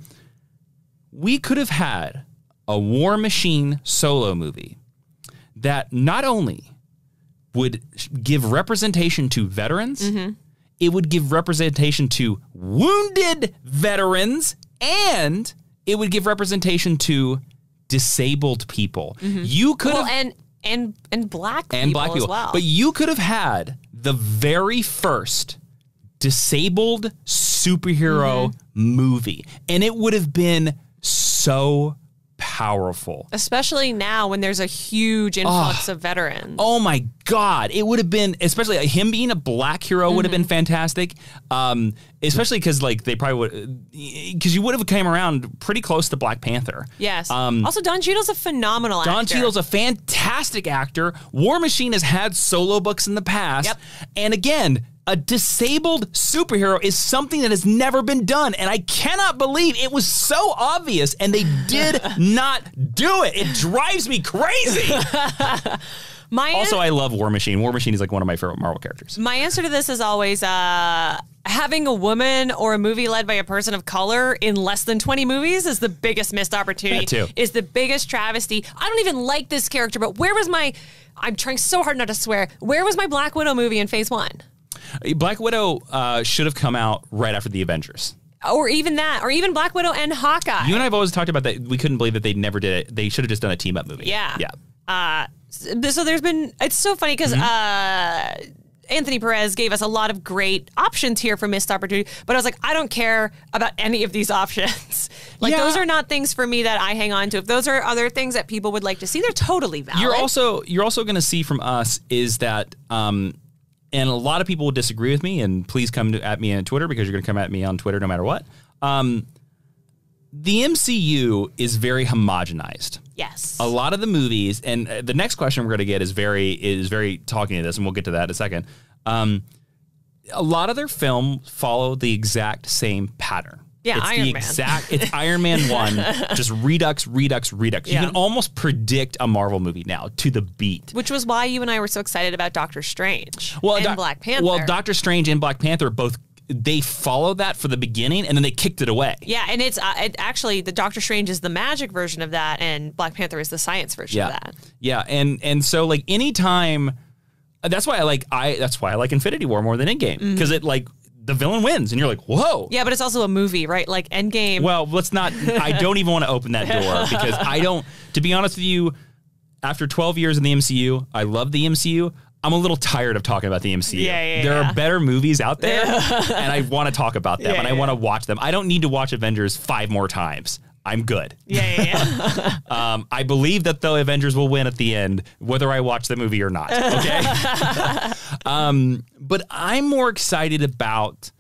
we could have had a War Machine solo movie that not only would give representation to veterans, mm-hmm. it would give representation to wounded veterans, and it would give representation to disabled people. You could Well, have and and and black and people black people. as well. But you could have had the very first disabled superhero Mm-hmm. movie, and it would have been so powerful. especially now when there's a huge influx of veterans. Oh my God. It would have been, especially him being a black hero would have Mm-hmm. been fantastic. Um, especially because, like, they probably would, because you would have came around pretty close to Black Panther. Yes. Um, also, Don Cheadle's a phenomenal Don actor. Cheadle's a fantastic actor. War Machine has had solo books in the past. Yep. And again, a disabled superhero is something that has never been done. And I cannot believe it was so obvious and they did not do it. It drives me crazy. My also, I love War Machine. War Machine is like one of my favorite Marvel characters. My answer to this is always uh, having a woman or a movie led by a person of color in less than 20 movies is the biggest missed opportunity. That too. Is the biggest travesty. I don't even like this character, but where was my. I'm trying so hard not to swear. Where was my Black Widow movie in phase one? Black Widow uh, should have come out right after the Avengers. Or even that, or even Black Widow and Hawkeye. You and I have always talked about that. We couldn't believe that they never did it. They should have just done a team up movie. Yeah. Yeah. Uh, so there's been, it's so funny because uh, Anthony Perez gave us a lot of great options here for missed opportunity, but I was like, I don't care about any of these options. like, Yeah. those are not things for me that I hang on to. If those are other things that people would like to see, they're totally valid. You're also you're also going to see from us is that um and a lot of people will disagree with me and please come to, at me on Twitter because you're going to come at me on Twitter no matter what. Um the MCU is very homogenized. yes. A lot of the movies and uh, the next question we're going to get is very is very talking to this and we'll get to that in a second. Um a lot of their film follow the exact same pattern. Yeah, it's Iron the Man. exact. It's Iron Man one, just redux, redux, redux. Yeah. You can almost predict a Marvel movie now to the beat. Which was why you and I were so excited about Doctor Strange Well, and Doc- Black Panther. Well, Doctor Strange and Black Panther both they follow that for the beginning and then they kicked it away. yeah, and it's uh, it, actually the Doctor Strange is the magic version of that, and Black Panther is the science version Yeah, of that. yeah, and and so like anytime, that's why I like I that's why I like Infinity War more than Endgame Mm-hmm. because it like the villain wins and you're like whoa. Yeah, but it's also a movie, right? Like Endgame. Well, let's not. I don't even want to open that door because I don't. To be honest with you, after 12 years in the MCU, I love the MCU. I'm a little tired of talking about the MCU. Yeah, yeah, there yeah. are better movies out there, and I want to talk about them, and I want to watch them. I don't need to watch Avengers five more times. I'm good. yeah, yeah, yeah. Um, I believe that the Avengers will win at the end, whether I watch the movie or not. Okay. Um, but I'm more excited about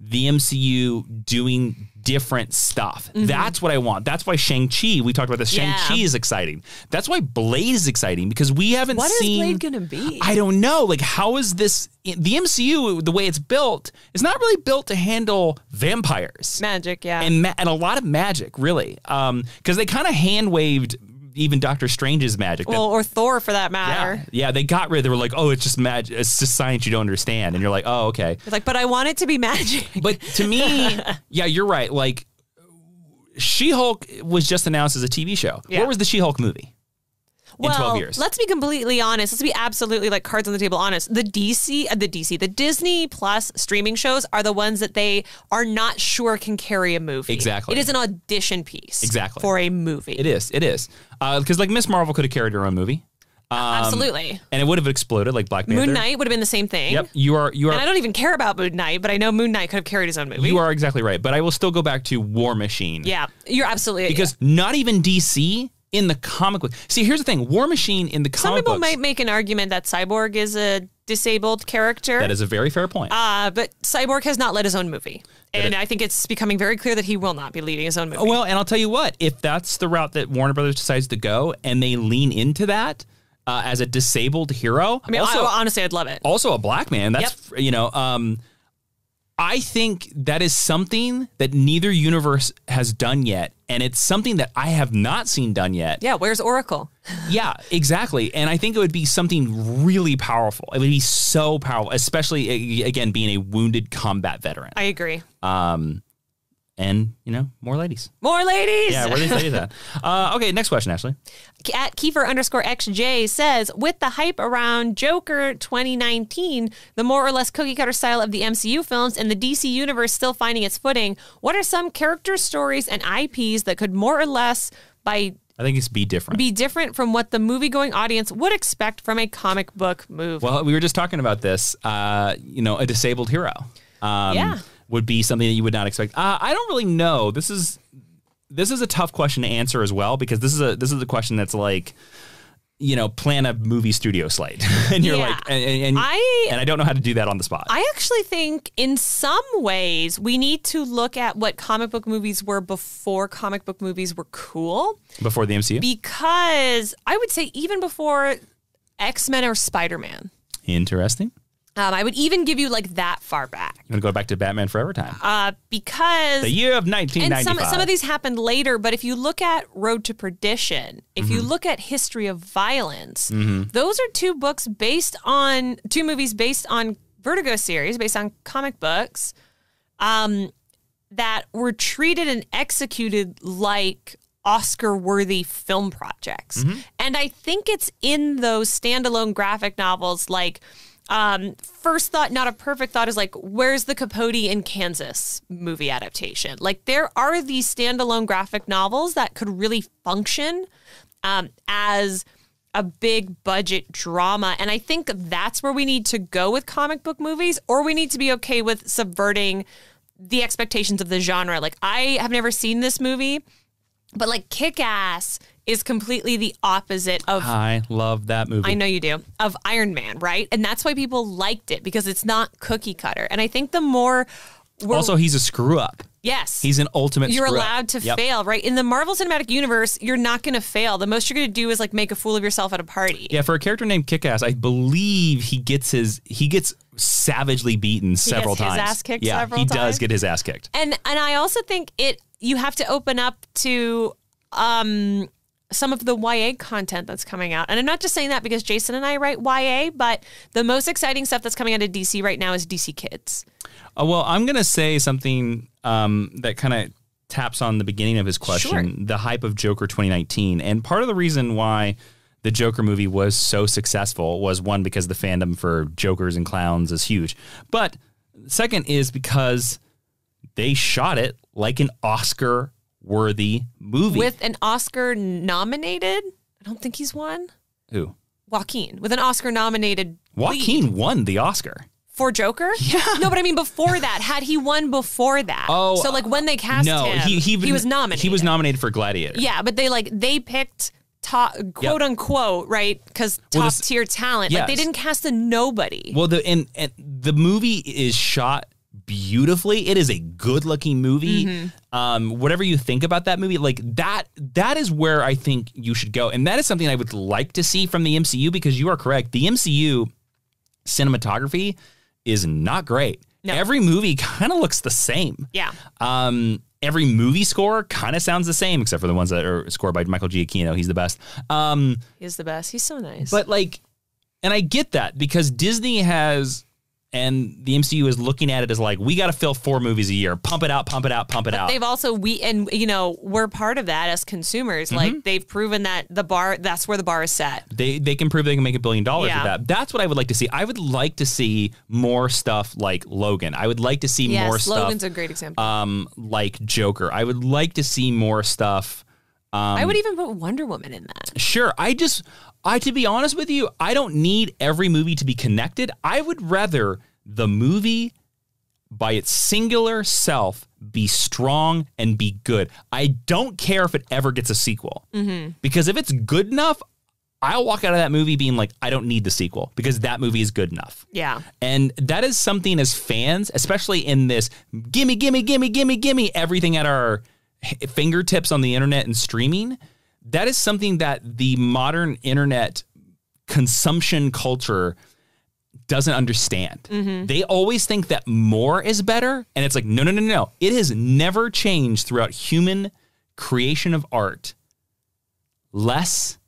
the MCU doing different stuff. That's what I want. That's why Shang-Chi, we talked about this, Mm-hmm. Yeah. Shang-Chi is exciting. That's why Blade is exciting because we haven't What seen. What is Blade gonna be? I don't know. Like, how is this? The MCU, the way it's built, is not really built to handle vampires Magic, yeah. and ma- and a lot of magic, really, Um because they kind of hand waved even Doctor Strange's magic. well, or Thor for that yeah, matter. yeah, they got rid. They were like, "Oh, it's just magic. It's just science you don't understand," and you're like, "Oh, okay." It's like, but I want it to be magic. But to me, yeah, you're right. Like, She-Hulk was just announced as a TV show. Yeah. Where was the She-Hulk movie? Well, 12 years. let's be completely honest. Let's be absolutely like cards on the table honest. The DC, uh, the DC, the Disney Plus streaming shows are the ones that they are not sure can carry a movie. Exactly. It is an audition piece. Exactly. For a movie. It is. It is. Because like Miss Marvel could have carried her own movie, um, Absolutely. and it would have exploded like Black Panther. Moon Knight would have been the same thing. Yep. You are. You are. And I don't even care about Moon Knight, but I know Moon Knight could have carried his own movie. you are exactly right. But I will still go back to War Machine. Yeah, you're absolutely because not even DC in the comic book. See, here's the thing: War Machine in the comic. Some people books. might make an argument that Cyborg is a disabled character. that is a very fair point. uh, but Cyborg has not led his own movie. And I think it's becoming very clear that he will not be leading his own movie. well, and I'll tell you what: if that's the route that Warner Brothers decides to go, and they lean into that uh, as a disabled hero, I mean, also, I, honestly, I'd love it. also a black man. That's you know, um, I think that is something that neither universe has done yet, and it's something that I have not seen done yet. Yeah, where's Oracle? Yeah, exactly. And I think it would be something really powerful. It would be so powerful, especially again being a wounded combat veteran. I agree. Um, and you know, more ladies. More ladies. Yeah, where do they say that? Uh, okay, next question, Ashley. at Kiefer underscore XJ says, with the hype around Joker 2019, the more or less cookie cutter style of the MCU films, and the DC universe still finding its footing, what are some character stories and IPs that could more or less by I think it's be different. be different from what the movie going audience would expect from a comic book movie? well, we were just talking about this. Uh, you know, a disabled hero. Um, Yeah. Would be something that you would not expect. Uh, I don't really know. This is this is a tough question to answer as well because this is a this is a question that's like you know plan a movie studio slate and you're Yeah. like and, and, and I- and I don't know how to do that on the spot. I actually think in some ways we need to look at what comic book movies were before comic book movies were cool. before the MCU. because I would say even before X Men or Spider Man, Interesting. Um, I would even give you like that far back You want to go back to Batman Forever time? uh, because the year of and 1995. some some of these happened later. But if you look at Road to Perdition, if you look at History of Violence, those are two books based on two movies based on Vertigo series, based on comic books, um, that were treated and executed like Oscar-worthy film projects. And I think it's in those standalone graphic novels, like. Um, first thought, not a perfect thought, is like, where's the Capote in Kansas movie adaptation? Like, there are these standalone graphic novels that could really function um, as a big budget drama. And I think that's where we need to go with comic book movies, or we need to be okay with subverting the expectations of the genre. Like, I have never seen this movie, but like, Kick Ass is completely the opposite of I love that movie. I know you do, of Iron Man, right? And that's why people liked it because it's not cookie cutter. And I think the more Also, he's a screw up. yes, He's an ultimate you're screw up. allowed to Yep. fail, right? In the Marvel Cinematic Universe, you're not going to fail. The most you're going to do is like make a fool of yourself at a party. Yeah, for a character named Kickass, I believe he gets his he gets savagely beaten several gets his times. ass kicked yeah, several he does get his ass kicked. And and I also think it you have to open up to um some of the YA content that's coming out. And I'm not just saying that because Jason and I write YA, but the most exciting stuff that's coming out of DC right now is DC Kids. Uh, well, I'm gonna say something um, that kind of taps on the beginning of his question, the hype of Joker 2019, and part of the reason why the Joker movie was so successful was one because the fandom for Jokers and clowns is huge, but second is because they shot it like an Oscar worthy movie. With an Oscar nominated, I don't think he's won. who? Joaquin with an Oscar nominated Joaquin won the Oscar. for Joker. Yeah. No, but I mean before that, had he won before that? Oh, so like when they cast no, him, he he, was nominated. He was nominated for Gladiator. Yeah, but they like they picked top quote unquote right because top Well, this- tier talent. Like they didn't cast a nobody. Well, the and, and the movie is shot beautifully. It is a good-looking movie. Mm-hmm. Um, whatever you think about that movie, like that, that is where I think you should go, and that is something I would like to see from the MCU because you are correct. The MCU cinematography is not great. No. Every movie kind of looks the same. yeah, Um, every movie score kind of sounds the same, except for the ones that are scored by Michael Giacchino. He's the best. Um, he's the best. He's so nice. but like, and I get that because Disney has, and the MCU is looking at it as like, we got to fill four movies a year, pump it out, pump it out, pump it out. they've also we and you know we're part of that as consumers. Mm-hmm. Like they've proven that the bar that's where the bar is set. They they can prove they can make a billion dollars Yeah. with that. That's what I would like to see. I would like to see more stuff like Logan. I would like to see Yes, more stuff Logan's a great example. um like Joker. I would like to see more stuff. I would even put Wonder Woman in that. Sure. I just, I to be honest with you, I don't need every movie to be connected. I would rather the movie by its singular self be strong and be good. I don't care if it ever gets a sequel. Mm-hmm. Because if it's good enough, I'll walk out of that movie being like, I don't need the sequel because that movie is good enough. Yeah. And that is something as fans, especially in this gimme, gimme, gimme, gimme, gimme, everything at our fingertips on the internet and streaming, that is something that the modern internet consumption culture doesn't understand. They always think that more is better. And it's like, no, no, no, no. It has never changed throughout human creation of art. Less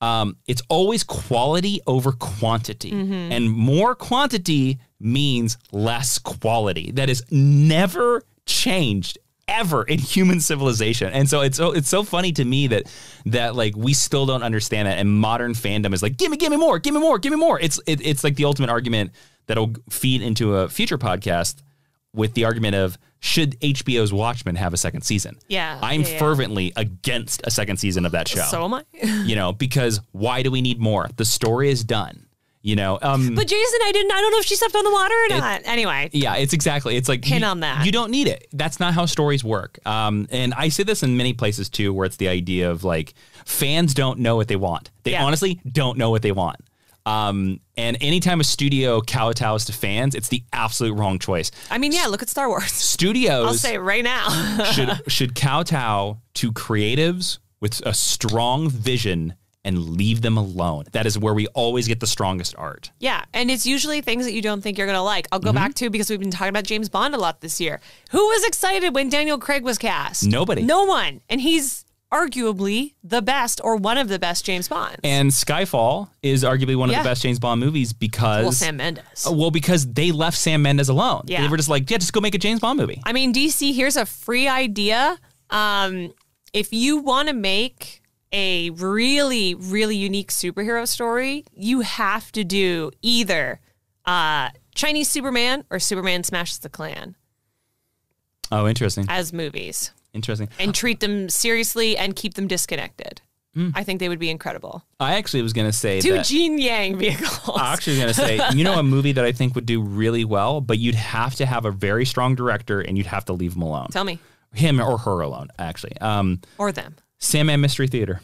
um, it's always quality over quantity. And more quantity means less quality. That is never changed ever in human civilization. And so it's so it's so funny to me that that like we still don't understand that and modern fandom is like give me give me more, give me more, give me more. It's it, it's like the ultimate argument that'll feed into a future podcast with the argument of should HBO's Watchmen have a second season? Yeah, I'm yeah, yeah. fervently against a second season of that show So am I. you know, because why do we need more? The story is done. You know, um, but Jason, I didn't. I don't know if she stepped on the water or not. anyway, yeah, it's exactly. It's like Pin you, on that. You don't need it. That's not how stories work. Um, and I say this in many places too, where it's the idea of like fans don't know what they want. They Yeah. honestly don't know what they want. Um, and anytime a studio kowtows to fans, it's the absolute wrong choice. I mean, yeah. Look at Star Wars. Studios I'll say it right now. should should kowtow to creatives with a strong vision and leave them alone. That is where we always get the strongest art. Yeah, and it's usually things that you don't think you're going to like. I'll go Mm-hmm. back to because we've been talking about James Bond a lot this year. Who was excited when Daniel Craig was cast? Nobody. No one. And he's arguably the best or one of the best James Bonds. And Skyfall is arguably one of the best James Bond movies because well, Sam Mendes. Uh, well, because they left Sam Mendes alone. Yeah. They were just like, yeah, just go make a James Bond movie. I mean, DC, here's a free idea. Um, if you want to make a really, really unique superhero story, you have to do either uh, Chinese Superman or Superman Smashes the Klan Oh, interesting. as movies Interesting. and treat them seriously and keep them disconnected. I think they would be incredible. I actually was going to say Two that. Gene Yang vehicles. I actually was going to say, you know, a movie that I think would do really well, but you'd have to have a very strong director and you'd have to leave him alone. Tell me. Him or her alone, actually. Um, Or them. Sandman Mystery Theater.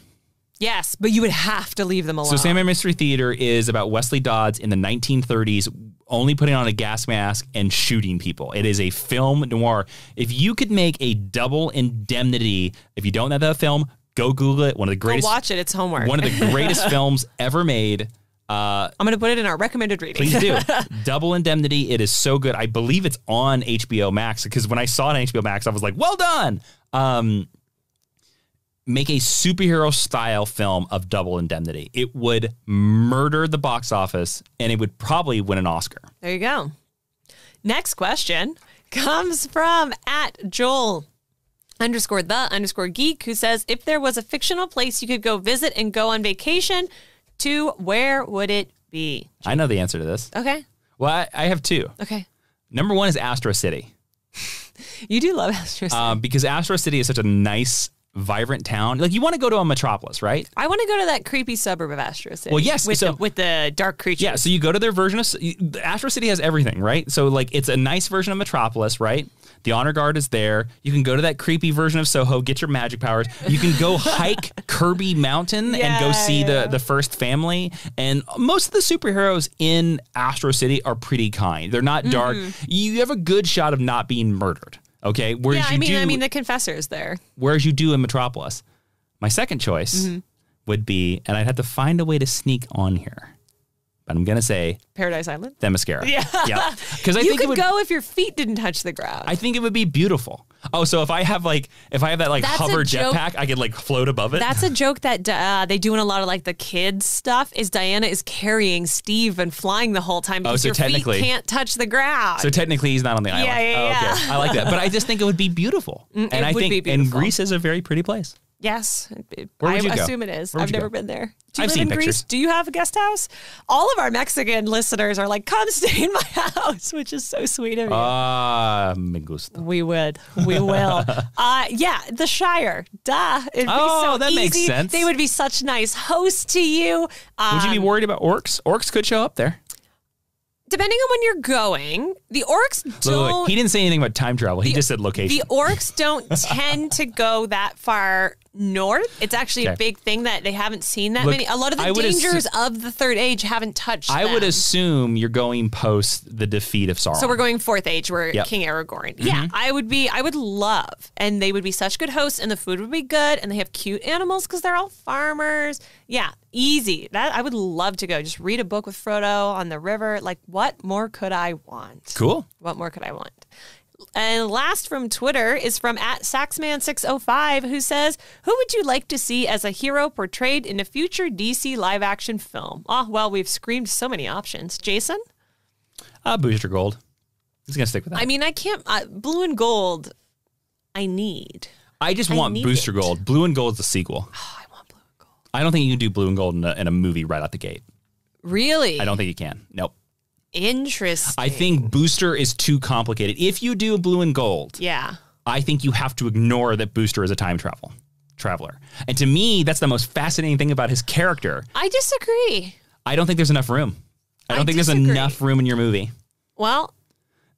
Yes, but you would have to leave them alone. So Sandman Mystery Theater is about Wesley Dodds in the 1930s only putting on a gas mask and shooting people. It is a film noir. If you could make a double indemnity, if you don't know that film, go Google it. One of the Go greatest watch it. It's homework. one of the greatest films ever made. Uh, I'm going to put it in our recommended reading. please do. Double Indemnity. It is so good. I believe it's on HBO Max because when I saw it on HBO Max, I was like, well done. Um, make a superhero style film of Double Indemnity. It would murder the box office and it would probably win an Oscar. There you go. Next question comes from at Joel underscore the underscore geek who says if there was a fictional place you could go visit and go on vacation to where would it be? I know the answer to this. Okay. Well, I, I have two. Okay. Number one is Astro City. You do love Astro City. Um, because Astro City is such a nice, vibrant town. Like you want to go to a metropolis, right? I want to go to that creepy suburb of Astro City. Well, yes, With, so- the, with the dark creatures. Yeah, so you go to their version of Astro City has everything, right? So like it's a nice version of Metropolis, right? The honor guard is there. You can go to that creepy version of Soho, get your magic powers. You can go hike Kirby Mountain and go see yeah. the the first family. And most of the superheroes in Astro City are pretty kind. They're not dark. Mm-hmm. You have a good shot of not being murdered. Okay, whereas. Yeah, you I mean, do, I mean, the confessor's there. whereas you do in Metropolis. My second choice Mm-hmm. would be, and I'd have to find a way to sneak on here, but I'm gonna say Paradise Island. the Themyscira. Yeah. yeah. Because I you think could it would. go if your feet didn't touch the ground. I think it would be beautiful. Oh, so if I have like, if I have that like That's hover jetpack, I could like float above it. That's a joke that uh, they do in a lot of like the kids stuff. Is Diana is carrying Steve and flying the whole time because Oh, so your feet technically- can't touch the ground. so technically, he's not on the island. Yeah, yeah, oh, okay. yeah. Mm, I like that, but I just think it would be beautiful, and it I would think and. Greece is a very pretty place. Yes, I you go? assume it is. I've never go? been there. Do you I've live in pictures. Greece? Do you have a guest house? All of our Mexican listeners are like, "Come stay in my house," which is so sweet of you. Ah, me gusta. we would. We will. uh, yeah, the Shire. Duh. It'd be Oh, so that makes sense. They would be such nice hosts to you. Um, Would you be worried about orcs? Orcs could show up there. depending on when you're going, the orcs don't. look, look. He didn't say anything about time travel. He just said location. the orcs don't tend to go that far north. It's actually a big thing that they haven't seen that Look, many. A lot of the dangers assu- of the third age haven't touched. I would assume you're going post the defeat of Sauron. So we're going fourth age. We're Yep. Mm-hmm. King Aragorn. Yeah, I would be. I would love, and they would be such good hosts, and the food would be good, and they have cute animals because they're all farmers. Yeah, easy. That I would love to go. Just read a book with Frodo on the river. Like, what more could I want? cool. What more could I want? And last from Twitter is from at Saxman605 who says, Who would you like to see as a hero portrayed in a future DC live action film? Ah, well, we've screamed so many options. Jason? Uh, Booster Gold. He's gonna stick with that. I mean, I can't. Uh, blue and gold, I need. I just want need Booster it. Gold. Blue and Gold is the sequel. Oh, I want blue and gold. I don't think you can do Blue and Gold in a, in a movie right out the gate. Really? I don't think you can. Nope. Interesting. I think Booster is too complicated. If you do Blue and Gold, Yeah. I think you have to ignore that Booster is a time travel traveler. And to me, that's the most fascinating thing about his character. I disagree. I don't think there's enough room. I don't I think disagree. there's enough room in your movie. Well,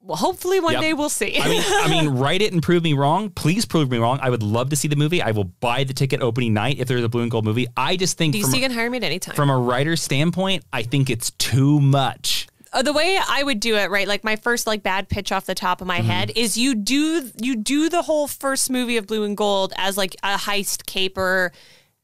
well hopefully one Yep. day we'll see. I mean, I mean, write it and prove me wrong. Please prove me wrong. I would love to see the movie. I will buy the ticket opening night if there's a blue and gold movie. I just think DC from, can hire me at any time. from a writer's standpoint, I think it's too much. Uh, the way I would do it, right? Like my first like bad pitch off the top of Mm-hmm. my head is you do you do the whole first movie of Blue and Gold as like a heist caper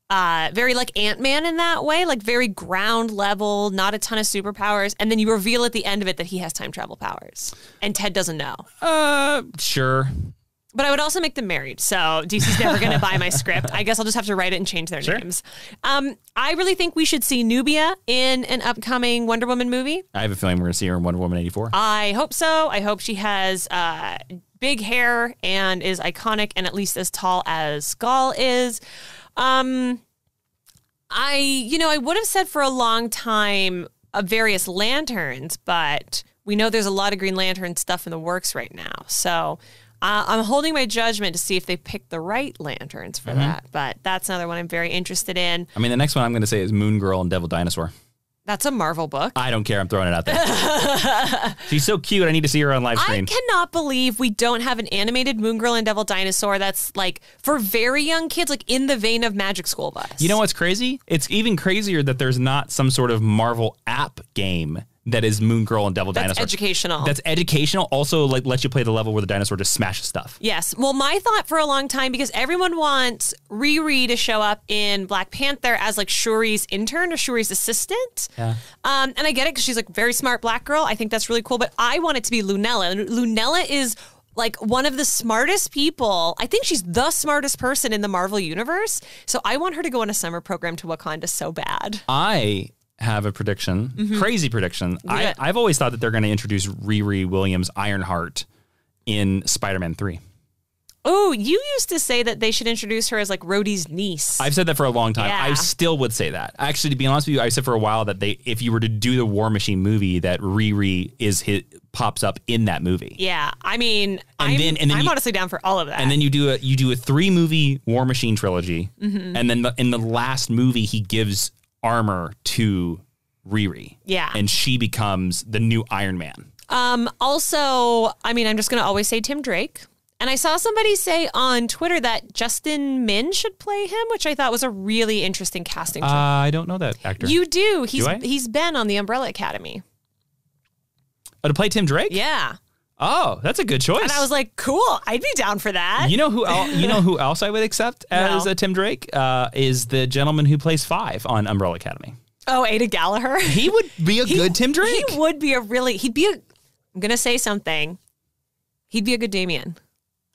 uh, very like Ant Man in that way, like very ground level, not a ton of superpowers, and then you reveal at the end of it that he has time travel powers, and Ted doesn't know. Uh, sure. But I would also make them married. So DC's never going to buy my script. I guess I'll just have to write it and change their Sure. names. Um, I really think we should see Nubia in an upcoming Wonder Woman movie. I have a feeling we're going to see her in Wonder Woman 84. I hope so. I hope she has uh, big hair and is iconic and at least as tall as Skull is. Um, I, you know, I would have said for a long time uh, various lanterns, but we know there's a lot of Green Lantern stuff in the works right now. So uh, I'm holding my judgment to see if they picked the right lanterns for that. But that's another one I'm very interested in. I mean, the next one I'm going to say is Moon Girl and Devil Dinosaur. That's a Marvel book. I don't care. I'm throwing it out there. She's so cute. I need to see her on live stream. I cannot believe we don't have an animated Moon Girl and Devil Dinosaur that's like for very young kids, like in the vein of Magic School Bus. You know what's crazy? It's even crazier that there's not some sort of Marvel app game that is Moon Girl and Devil that's Dinosaur. educational. That's educational. Also, like lets you play the level where the dinosaur just smashes stuff. Yes. Well, my thought for a long time, because everyone wants Riri to show up in Black Panther as like Shuri's intern or Shuri's assistant. Yeah. Um, and I get it because she's like a very smart black girl. I think that's really cool. But I want it to be Lunella. And Lunella is like one of the smartest people. I think she's the smartest person in the Marvel universe. So I want her to go on a summer program to Wakanda so bad. I have a prediction, crazy prediction. I, I've always thought that they're going to introduce Riri Williams Ironheart in Spider-Man 3. Oh, you used to say that they should introduce her as like Rhodey's niece. I've said that for a long time. Yeah. I still would say that. Actually, to be honest with you, I said for a while that they, if you were to do the War Machine movie, that Riri is hit pops up in that movie. yeah, I mean, I'm, then- and then I'm you- honestly down for all of that. And then you do a you do a three movie War Machine trilogy, Mm-hmm. and then the, in the last movie he gives armor to Riri. Yeah. and she becomes the new Iron Man. Um, also, I mean, I'm just going to always say Tim Drake. And I saw somebody say on Twitter that Justin Min should play him, which I thought was a really interesting casting choice. Uh, I don't know that actor. you do. He's I? he's been on the Umbrella Academy. oh, to play Tim Drake? Yeah. Oh, that's a good choice. And I was like, cool, I'd be down for that. you know who? El- you know who else I would accept as No. a Tim Drake uh, is the gentleman who plays Five on Umbrella Academy. oh, Aidan Gallagher. He would be a He- good Tim Drake. He would be a really, he'd be a, I'm going to say something. He'd be a good Damian.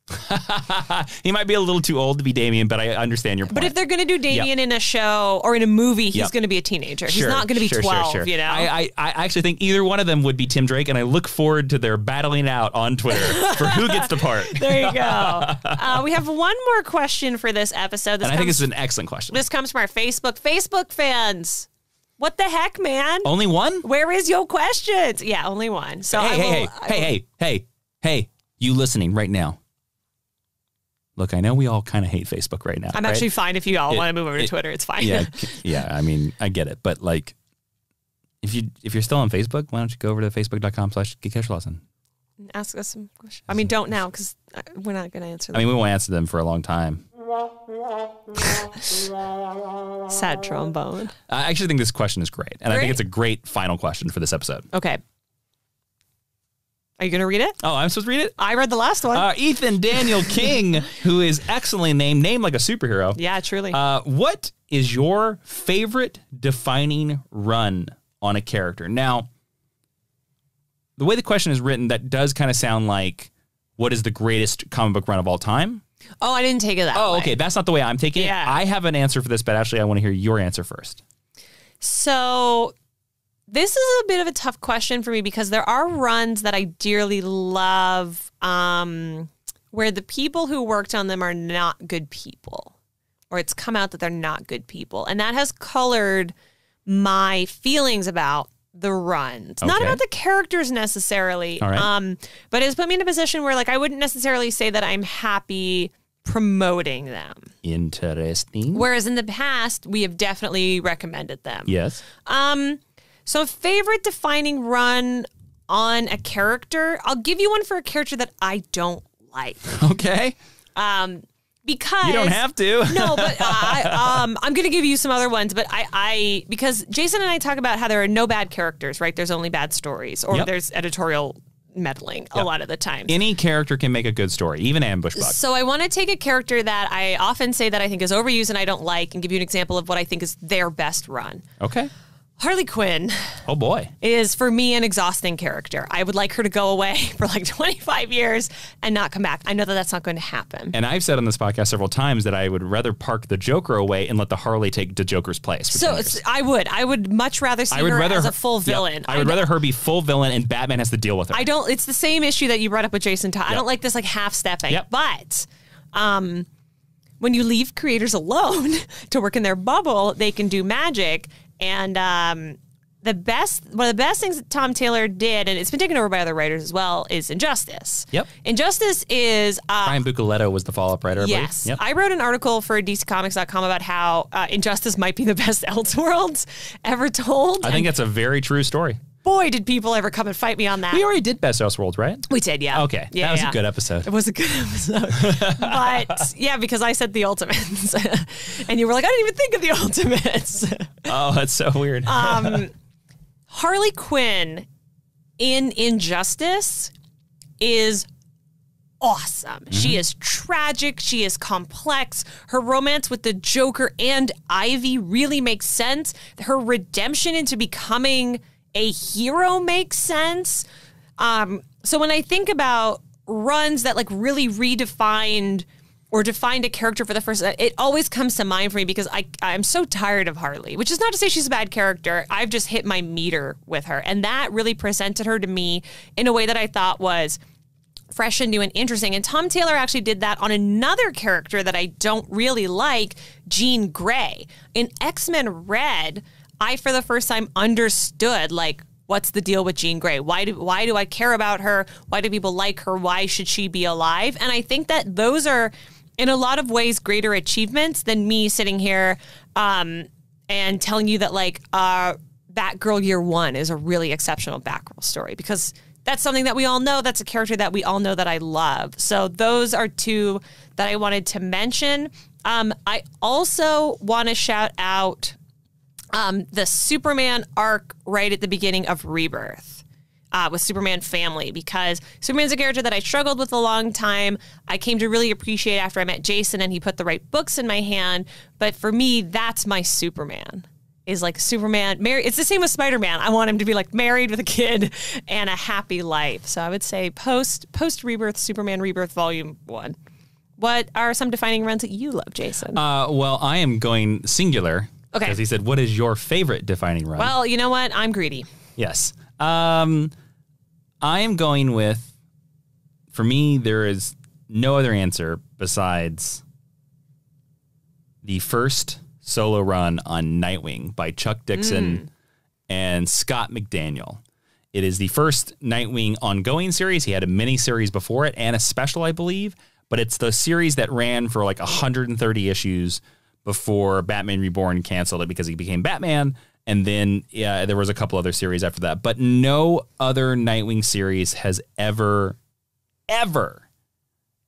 He might be a little too old to be Damian, but I understand your point. But if they're going to do Damian in a show or in a movie, he's Yep. going to be a teenager. Sure, he's not going to be sure, 12, sure, sure. you know? I, I, I actually think either one of them would be Tim Drake, and I look forward to their battling out on Twitter for who gets the part. There you go. Uh, we have one more question for this episode. This And I think this is an excellent question. this comes from our Facebook. Facebook fans, what the heck, man? Only one? Where is your questions? Yeah, only one. So I Hey, hey, will, hey, I hey, hey, hey, hey, you listening right now. Look, I know we all kind of hate Facebook right now. I'm right? actually fine if you all want to move over to it- Twitter. It's fine. yeah, yeah. I mean, I get it, but like, if you if you're still on Facebook, why don't you go over to facebook.com/slash lesson? Ask us some questions. I mean, don't now because uh, we're not going to answer them. I mean, we won't answer them for a long time. Sad trombone. I actually think this question is great, and I think it's a great final question for this episode. Okay. Are you going to read it? Oh, I'm supposed to read it. I read the last one. Uh, Ethan Daniel King, who is excellently named, named like a superhero. yeah, truly. Uh, what is your favorite defining run on a character? Now, the way the question is written, that does kind of sound like what is the greatest comic book run of all time? oh, I didn't take it that way. Oh, way. okay. That's not the way I'm taking Yeah. it. I have an answer for this, but actually, I want to hear your answer first. So this is a bit of a tough question for me because there are runs that I dearly love um, where the people who worked on them are not good people, or it's come out that they're not good people, and that has colored my feelings about the runs. Not about the characters necessarily, right. um, but it's put me in a position where like I wouldn't necessarily say that I'm happy promoting them. Interesting. Whereas in the past, we have definitely recommended them. yes. Um, so favorite defining run on a character. I'll give you one for a character that I don't like. Okay. Um, because You don't have to. no, but I, um, I'm going to give you some other ones. But I, I, because Jason and I talk about how there are no bad characters, right? There's only bad stories, or Yep. there's editorial meddling a lot of the time. Any character can make a good story, even Ambush Bug. So I want to take a character that I often say that I think is overused and I don't like, and give you an example of what I think is their best run. Okay. Harley Quinn Oh boy. is for me an exhausting character. I would like her to go away for like 25 years and not come back. I know that that's not going to happen. And I've said on this podcast several times that I would rather park the Joker away and let the Harley take the Joker's place. So it's, I would, I would much rather see I would her rather as her- a full Yep. villain. I would rather her be full villain and Batman has to deal with her. I don't. It's the same issue that you brought up with Jason Todd. I don't like this like half stepping. Yep. But um, when you leave creators alone to work in their bubble, they can do magic. And um, the best, one of the best things that Tom Taylor did, and it's been taken over by other writers as well, is Injustice. Yep. Injustice is uh, Brian Buccellato was the follow-up writer. I. Yes. Yep. I wrote an article for DCComics.com about how uh, Injustice might be the best Elseworlds ever told. I think that's a very true story. Boy, did people ever come and fight me on that. We already did Best Elseworlds, right? We did, yeah. Okay. Yeah, that was yeah. a good episode. It was a good episode. but yeah, because I said the ultimates. and you were like, I didn't even think of the ultimates. Oh, that's so weird. um, Harley Quinn in Injustice is awesome. She is tragic. She is complex. Her romance with the Joker and Ivy really makes sense. Her redemption into becoming a hero makes sense. Um, so when I think about runs that like really redefined or defined a character for the first it always comes to mind for me because I I'm so tired of Harley, which is not to say she's a bad character. I've just hit my meter with her. And that really presented her to me in a way that I thought was fresh and new and interesting. And Tom Taylor actually did that on another character that I don't really like, Jean Grey. In X-Men Red, I for the first time understood like what's the deal with Jean Grey? Why do why do I care about her? Why do people like her? Why should she be alive? And I think that those are in a lot of ways greater achievements than me sitting here um, and telling you that like uh, Batgirl Year One is a really exceptional Batgirl story because that's something that we all know. That's a character that we all know that I love. So those are two that I wanted to mention. Um, I also want to shout out um, the Superman arc right at the beginning of Rebirth. Uh, with Superman family because Superman's a character that I struggled with a long time. I came to really appreciate after I met Jason and he put the right books in my hand. But for me, that's my Superman. Is like Superman married. It's the same with Spider Man. I want him to be like married with a kid and a happy life. So I would say post post Rebirth, Superman Rebirth Volume One. What are some defining runs that you love, Jason? Uh, well, I am going singular. Okay. Because he said, "What is your favorite defining run?" well, you know what? I'm greedy. Yes. Um, I am going with. For me, there is no other answer besides the first solo run on Nightwing by Chuck Dixon and Scott McDaniel. It is the first Nightwing ongoing series. He had a mini series before it and a special, I believe, but it's the series that ran for like 130 issues before Batman Reborn canceled it because he became Batman. And then yeah, there was a couple other series after that, but no other Nightwing series has ever, ever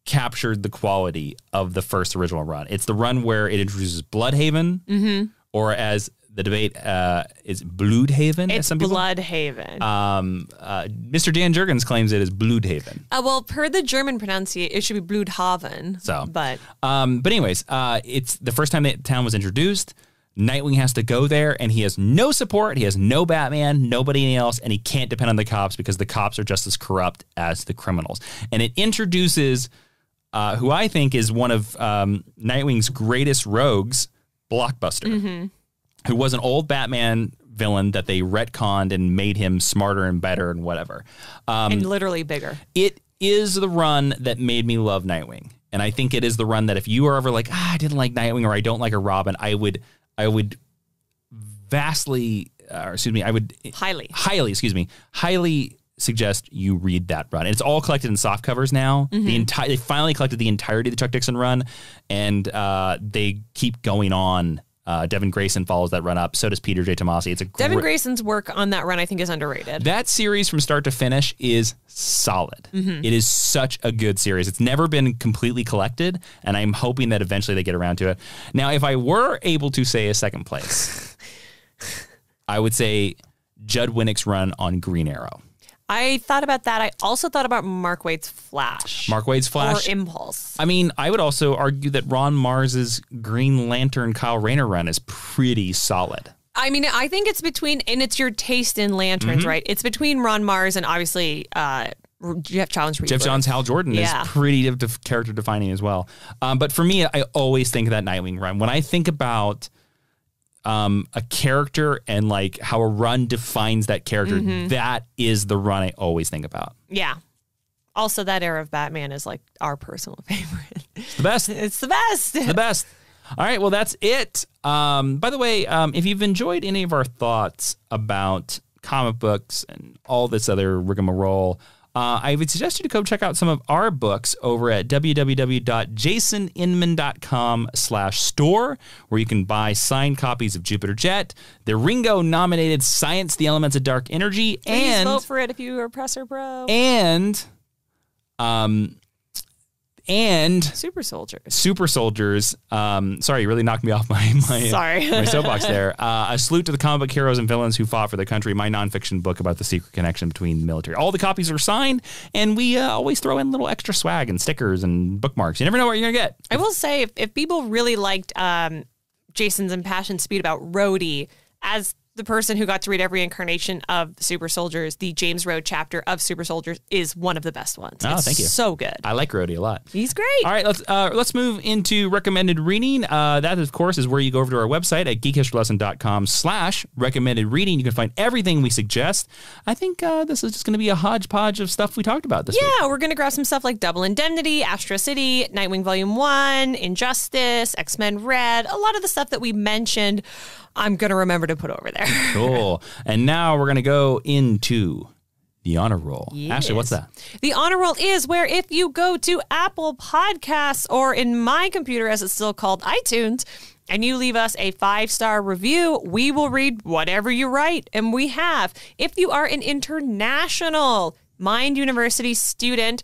captured the quality of the first original run. It's the run where it introduces Bloodhaven, mm-hmm. or as the debate uh, is Bloodhaven. as It's some people. Bloodhaven. Um, uh, Mr. Dan Jurgens claims it is Bloodhaven. Uh, well, per the German pronunciation, it should be Bluthaven. So, but Um, but anyways, uh, it's the first time that town was introduced. Nightwing has to go there, and he has no support. He has no Batman, nobody else, and he can't depend on the cops because the cops are just as corrupt as the criminals. And it introduces uh, who I think is one of um, Nightwing's greatest rogues, Blockbuster, who was an old Batman villain that they retconned and made him smarter and better and whatever. Um, and literally bigger. it is the run that made me love Nightwing. And I think it is the run that if you are ever like, ah, I didn't like Nightwing or I don't like a Robin, I would, I would vastly, uh, or excuse me, I would Highly. highly, excuse me, highly suggest you read that run. And it's all collected in soft covers now. The entire, they finally collected the entirety of the Chuck Dixon run, and uh, they keep going on. Uh, Devin Grayson follows that run up. So does Peter J. Tomasi. It's a Devin great, Grayson's work on that run, I think, is underrated. that series from start to finish is solid. Mm-hmm. It is such a good series. It's never been completely collected, and I'm hoping that eventually they get around to it. Now, if I were able to say a second place, I would say Judd Winick's run on Green Arrow. I thought about that. I also thought about Mark Waid's Flash. Mark Waid's Flash. Or Impulse. I mean, I would also argue that Ron Marz's Green Lantern Kyle Rayner run is pretty solid. I mean, I think it's between, and it's your taste in lanterns, Mm-hmm. right? It's between Ron Marz and obviously uh, Geoff Johns. Geoff Johns Hal Jordan Yeah. is pretty character defining as well. Um, but for me, I always think of that Nightwing run. When I think about um, a character and like how a run defines that character, Mm-hmm. that is the run I always think about. Yeah. Also, that era of Batman is like our personal favorite. It's the best. it's the best. the best. All right, well, that's it. Um, by the way, um, if you've enjoyed any of our thoughts about comic books and all this other rigmarole, uh, I would suggest you to go check out some of our books over at www.jasoninman.com slash store, where you can buy signed copies of Jupiter Jet, the Ringo-nominated Science, the Elements of Dark Energy, Please and vote for it if you are Presser Pro. and um and Super Soldiers. super soldiers. Um, sorry, you really knocked me off my my, Sorry. my soapbox there. Uh, a salute to the comic book heroes and villains who fought for the country. My nonfiction book about the secret connection between the military. All the copies are signed, and we uh, always throw in little extra swag and stickers and bookmarks. You never know what you're gonna get. I will say, if, if people really liked um, Jason's impassioned speed about Rhodey, as the person who got to read every incarnation of Super Soldiers, the James Rhodes chapter of Super Soldiers is one of the best ones. Oh, It's thank you. So good. I like Rhodey a lot. He's great. All right, let's uh, let's move into recommended reading. Uh, that, of course, is where you go over to our website at geekhistorylesson.com slash recommended reading. You can find everything we suggest. I think uh, this is just going to be a hodgepodge of stuff we talked about this week. Yeah, we're going to grab some stuff like Double Indemnity, Astro City, Nightwing Volume 1, Injustice, X Men Red, a lot of the stuff that we mentioned. I'm going to remember to put over there. Cool. And now we're going to go into the honor roll. Ashley, what's that? The honor roll is where if you go to Apple Podcasts or in my computer, as it's still called, iTunes, and you leave us a five star review, we will read whatever you write. And we have. If you are an international Mind University student,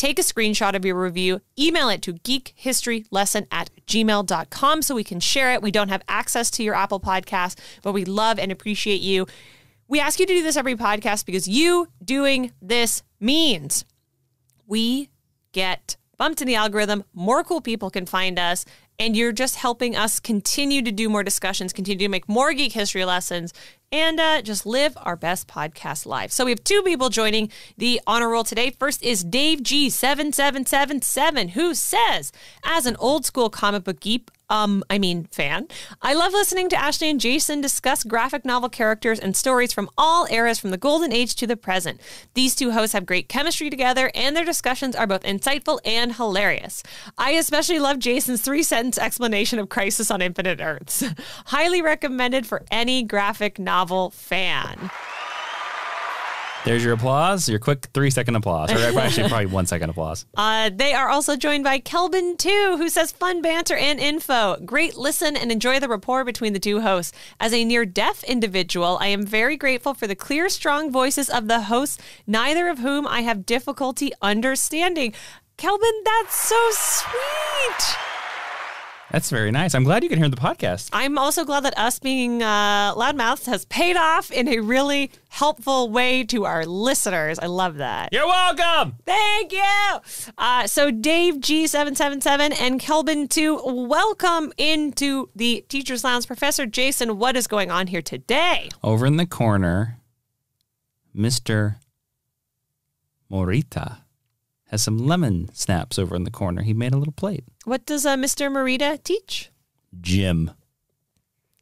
take a screenshot of your review, email it to geekhistorylesson at gmail.com so we can share it. We don't have access to your Apple podcast, but we love and appreciate you. We ask you to do this every podcast because you doing this means we get bumped in the algorithm. More cool people can find us. And you're just helping us continue to do more discussions, continue to make more geek history lessons, and uh, just live our best podcast life. So we have two people joining the honor roll today. First is Dave G7777, who says, as an old school comic book geek, um, I mean, fan. I love listening to Ashley and Jason discuss graphic novel characters and stories from all eras from the golden age to the present. These two hosts have great chemistry together, and their discussions are both insightful and hilarious. I especially love Jason's three sentence explanation of Crisis on Infinite Earths. Highly recommended for any graphic novel fan. There's your applause, your quick three second applause, or actually probably one second applause. Uh, they are also joined by Kelvin too, who says fun banter and info. Great listen and enjoy the rapport between the two hosts. As a near deaf individual, I am very grateful for the clear, strong voices of the hosts, neither of whom I have difficulty understanding. Kelvin, that's so sweet. That's very nice. I'm glad you can hear the podcast. I'm also glad that us being uh, loudmouths has paid off in a really helpful way to our listeners. I love that. You're welcome. Thank you. Uh, so Dave G777 and Kelvin 2, welcome into the Teacher's Lounge. Professor Jason, what is going on here today? Over in the corner, Mr. Morita has some lemon snaps over in the corner. He made a little plate. What does uh, Mr. Morita teach? gym.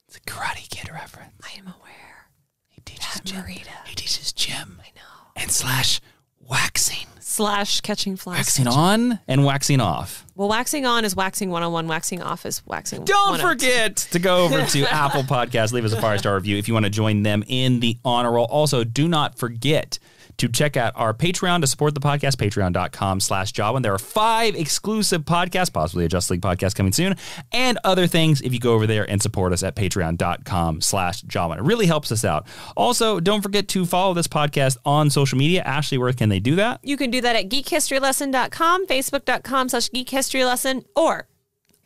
It's a Karate Kid reference. I am aware. He teaches gym. Morita. He teaches gym. I know. And slash waxing. Slash catching flies. Waxing on and waxing off. Well, waxing on is waxing one on one, waxing off is waxing Don't 102. forget to go over to Apple Podcast, leave us a five star review if you want to join them in the honor roll. Also, do not forget to check out our Patreon to support the podcast, patreon.com slash Jawiin. There are five exclusive podcasts, possibly a Just League podcast coming soon, and other things if you go over there and support us at patreon.com slash Jawiin. It really helps us out. Also, don't forget to follow this podcast on social media. Ashley, where can they do that? You can do that at geekhistorylesson.com, facebook.com slash geekhistorylesson, or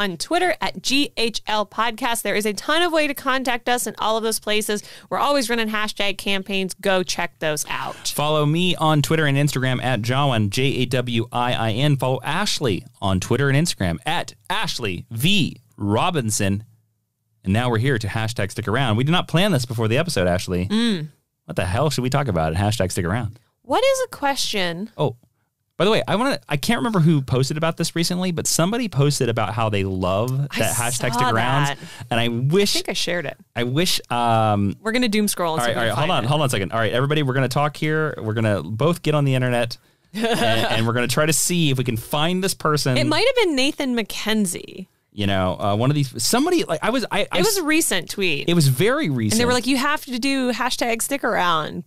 on Twitter at GHL Podcast. There is a ton of way to contact us in all of those places. We're always running hashtag campaigns. Go check those out. Follow me on Twitter and Instagram at Jawiin, J A W I I N. Follow Ashley on Twitter and Instagram at Ashley V Robinson. And now we're here to hashtag stick around. We did not plan this before the episode, Ashley. Mm. What the hell should we talk about at hashtag stick around? What is a question? Oh, by the way, I want to. I can't remember who posted about this recently, but somebody posted about how they love that hashtag stick around, and I wish, I think I shared it. I wish. Um, We're going to doom scroll. And all right, all right, hold on, it. hold on a second. All right, everybody, we're gonna talk here. We're gonna both get on the internet, and, and we're gonna try to see if we can find this person. It might have been Nathan McKenzie. you know, uh, one of these. Somebody like I was. I. I It was a recent tweet. It was very recent. and they were like, you have to do hashtag stick around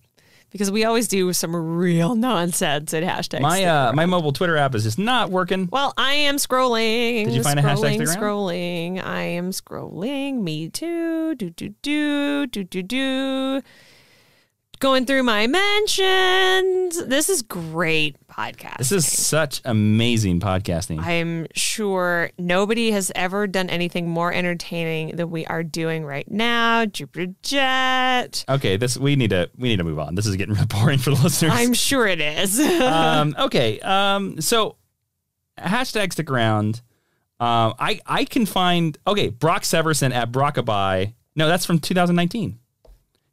because we always do some real nonsense at hashtag my uh, my mobile Twitter app is just not working. Well, I am scrolling. Did you find a hashtag scrolling, scrolling. I am scrolling. Me too. Do do do do do do. Going through my mentions. This is great podcast. This is such amazing podcasting. I'm sure nobody has ever done anything more entertaining than we are doing right now. Jupiter Jet. okay, this we need to we need to move on. This is getting real boring for the listeners. I'm sure it is. um, okay. Um, so hashtag stick around. Um, I I can find okay Brock Severson at Brockaby. No, that's from 2019.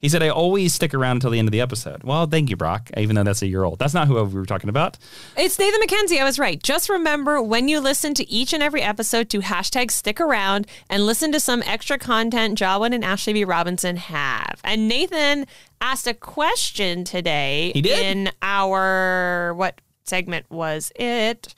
He said I always stick around until the end of the episode. Well, thank you, Brock. Even though that's a year old, that's not who we were talking about. It's Nathan McKenzie. I was right. Just remember when you listen to each and every episode to hashtag stick around and listen to some extra content Jawiin and Ashley V. Robinson have. And Nathan asked a question today He did? in our, what segment was it?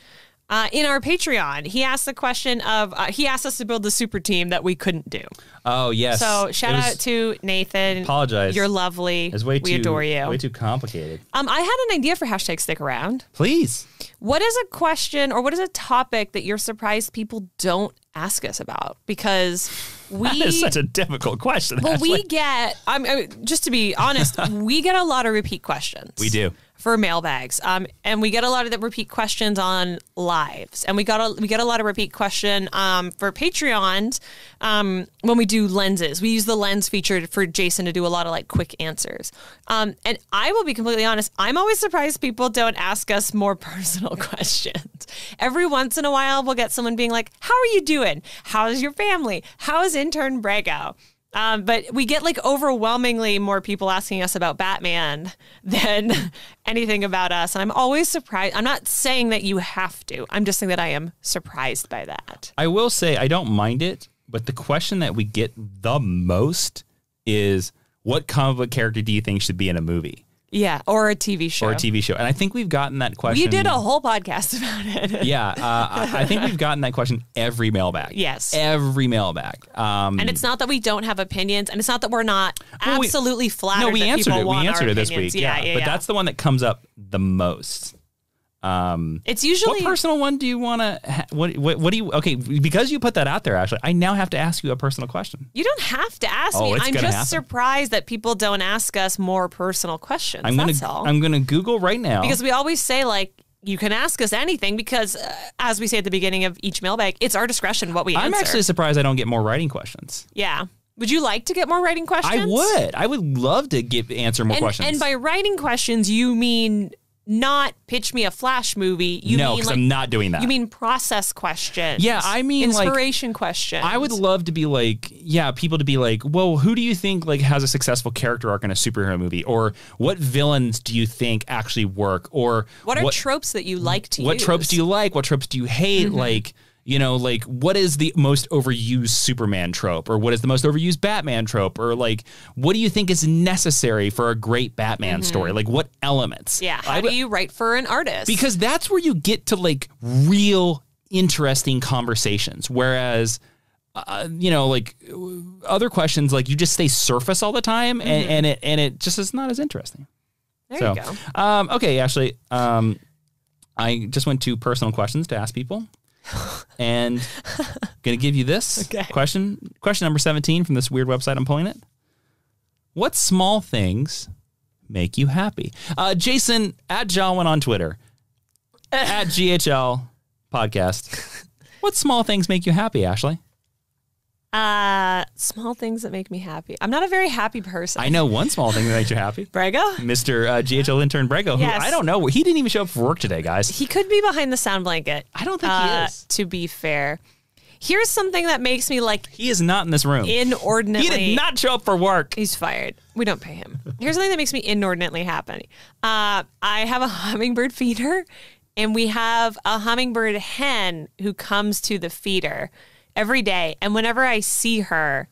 Uh, in our Patreon, he asked the question of, uh, he asked us to build the super team that we couldn't do. Oh yes. So shout was- out to Nathan. Apologize. You're lovely. It's way we too adore you. way too complicated. um, I had an idea for hashtag stick around. Please. What is a question or what is a topic that you're surprised people don't ask us about? Because we That is such a difficult question. well, we get. I'm I mean, just to be honest, we get a lot of repeat questions. We do. For mailbags, um, and we get a lot of the repeat questions on lives, and we got a we get a lot of repeat question um, for Patreons um, when we do lenses. We use the lens feature for Jason to do a lot of like quick answers. Um, and I will be completely honest, I'm always surprised people don't ask us more personal questions. Every once in a while, we'll get someone being like, "How are you doing? How's your family? How's intern Brago?" Um, but we get like overwhelmingly more people asking us about Batman than anything about us. And I'm always surprised. I'm not saying that you have to, I'm just saying that I am surprised by that. I will say I don't mind it, but the question that we get the most is what comic book character do you think should be in a movie Yeah. Or a TV show. or a TV show? And I think we've gotten that question. we did a whole podcast about it. Yeah, uh, I I think we've gotten that question every mailbag. Yes. every mailbag. Um, And it's not that we don't have opinions, and it's not that we're not Well, we- absolutely flattered. no, we answered it. We answered it this week. Yeah, Yeah, yeah, but that's the one that comes up the most. Um, it's usually what personal one do you want to? Ha- what, what what do you? Okay, because you put that out there, Ashley. I now have to ask you a personal question. You don't have to ask Oh, me. I'm just happen. surprised that people don't ask us more personal questions. I'm gonna That's all. I'm gonna Google right now because we always say like you can ask us anything because uh, as we say at the beginning of each mailbag, it's our discretion what we I'm answer. actually surprised I don't get more writing questions. yeah. Would you like to get more writing questions? I would. I would love to get answer more And, questions. and by writing questions, you mean not pitch me a flash movie. You no, because like I'm not doing that. you mean process questions. Yeah, I mean, like, inspiration questions. I would love to be like, yeah, people to be like, well, who do you think like has a successful character arc in a superhero movie, or what villains do you think actually work, or What are tropes that you like to what use? tropes do you like? What tropes do you hate? Mm-hmm. Like, you know, like what is the most overused Superman trope, or what is the most overused Batman trope, or like what do you think is necessary for a great Batman story? Like what elements? Mm-hmm. Yeah. How I do you write for an artist? because that's where you get to like real interesting conversations whereas uh, you know like other questions like you just stay surface all the time and, and it and it just is not as interesting there so you go. um okay ashley um i just went to personal questions to ask people and gonna give you this Okay. question question number 17 from this weird website i'm pulling it what small things make you happy uh jason at Jawiin on twitter at GHL podcast. What small things make you happy, Ashley? Uh, small things that make me happy. I'm not a very happy person. I know one small thing that makes you happy. Brago? Mr. Uh, GHL intern Brego, who Yes. I don't know. He didn't even show up for work today, guys. He could be behind the sound blanket. I don't think he uh, is. To be fair, here's something that makes me like He is not in this room. inordinately. he did not show up for work. He's fired. We don't pay him. Here's something that makes me inordinately happy. Uh, I have a hummingbird feeder, and we have a hummingbird hen who comes to the feeder every day. And whenever I see her,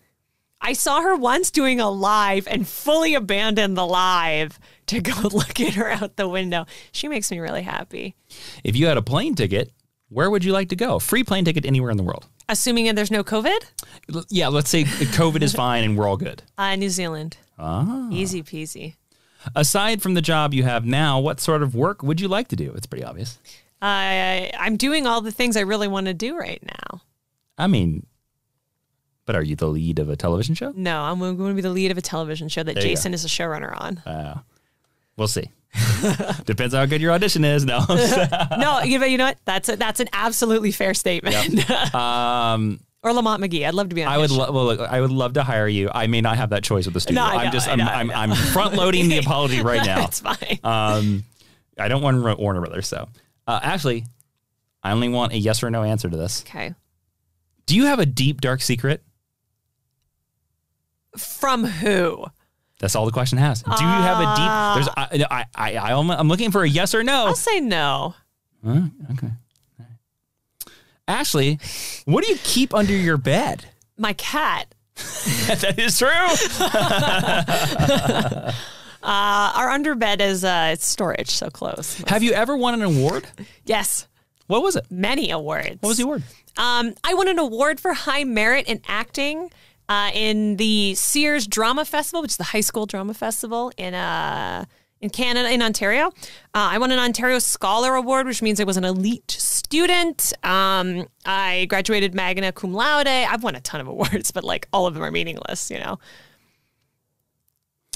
I saw her once doing a live and fully abandoned the live to go look at her out the window. She makes me really happy. If you had a plane ticket, where would you like to go? Free plane ticket anywhere in the world. Assuming there's no COVID, Yeah, let's say COVID is fine and we're all good. uh, New Zealand. Ah. Easy peasy. Aside from the job you have now, what sort of work would you like to do? It's pretty obvious. I I'm doing all the things I really want to do right now. I mean, but are you the lead of a television show? No, I'm going to be the lead of a television show that There you go. Jason is a showrunner on. Uh, we'll see. Depends on how good your audition is. No. no, you know, you know what? That's a, that's an absolutely fair statement. um, or Lamont McGee. I'd love to be on. I would his show. lo- well, look, I would love to hire you. I may not have that choice with the studio. No, I I'm know, just I I'm know, I I'm, know. I'm front loading the apology right now. it's fine. Um, I don't want Warner Brothers. So, uh, actually, I only want a yes or no answer to this. okay. Do you have a deep dark secret? From who? That's all the question has. Do you have a deep? There's I I, I I'm, I'm looking for a yes or no. I'll say no. Huh? okay. All right. Ashley, what do you keep under your bed? My cat. that is true. Uh, our underbed is uh, it's storage, so close. have you ever won an award? Yes, What was it? many awards. What was the award? Um, I won an award for high merit in acting uh, in the Sears Drama Festival, which is the high school drama festival in uh, in Canada, in Ontario. Uh, I won an Ontario Scholar Award, which means I was an elite student. Um, I graduated magna cum laude. I've won a ton of awards, but like all of them are meaningless, you know.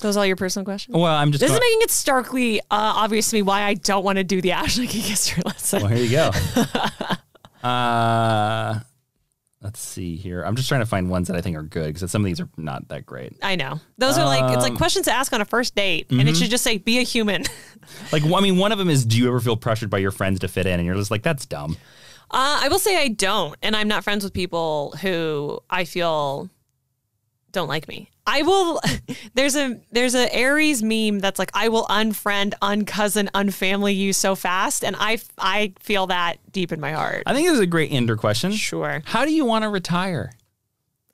Those are all your personal questions? Well, I'm just. This is making it starkly uh, obvious to me why I don't want to do the Ashley Geek History lesson. Well, here you go. uh, let's see here. I'm just trying to find ones that I think are good because some of these are not that great. I know. Those are like it's Um, like questions to ask on a first date, and it should just say be a human. Like, well, I mean, one of them is, do you ever feel pressured by your friends to fit in? And you're just like, that's dumb. Uh, I will say I don't, and I'm not friends with people who I feel don't like me. I will. There's a there's a Aries meme that's like I will unfriend, uncousin, unfamily you so fast, and I I feel that deep in my heart. I think this is a great ender question. Sure, How do you want to retire?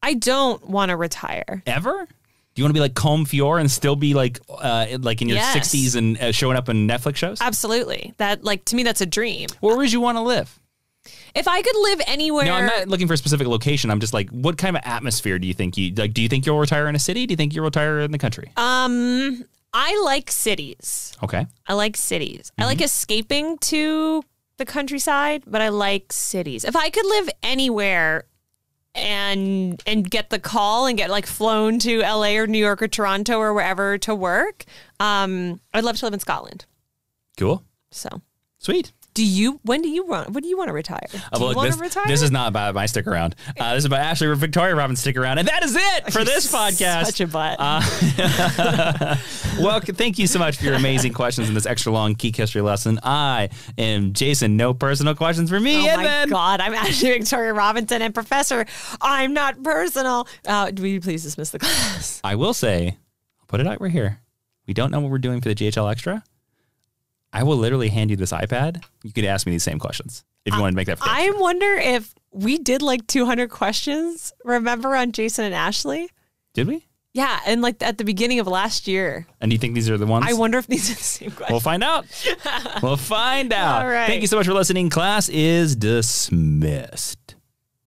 I don't want to retire. Ever? Do you want to be like Combe Fior and still be like, uh, like in your Yes. 60s and uh, showing up in Netflix shows? Absolutely, that like to me that's a dream. Where would you want to live? If I could live anywhere, No, I'm not looking for a specific location. I'm just like, what kind of atmosphere do you think you like? Do you think you'll retire in a city? Do you think you'll retire in the country? um, I like cities. okay. I like cities. I like escaping to the countryside, but I like cities. If I could live anywhere and and get the call and get like flown to LA or New York or Toronto or wherever to work, um, I'd love to live in Scotland. Cool. So, Sweet. Do you? When do you want? When do you want to retire? Do Uh, you want this, to retire? this is not about my stick around. Uh, this is about Ashley Victoria Robin stick around, and that is it for this podcast. Such a butt. well, thank you so much for your amazing questions in this extra long geek history lesson. I am Jason. No personal questions for me. Oh my then God! I'm Ashley Victoria Robinson and Professor. I'm not personal. Uh, will you please dismiss the class? I will say, I'll put it out right here. We don't know what we're doing for the GHL Extra. I will literally hand you this iPad. You could ask me these same questions if you wanted to make that. I wonder if we did like 200 questions. Remember on Jason and Ashley? Did we? Yeah, and like at the beginning of last year. And do you think these are the ones? I wonder if these are the same questions. We'll find out. we'll find out. All right. Thank you so much for listening. Class is dismissed.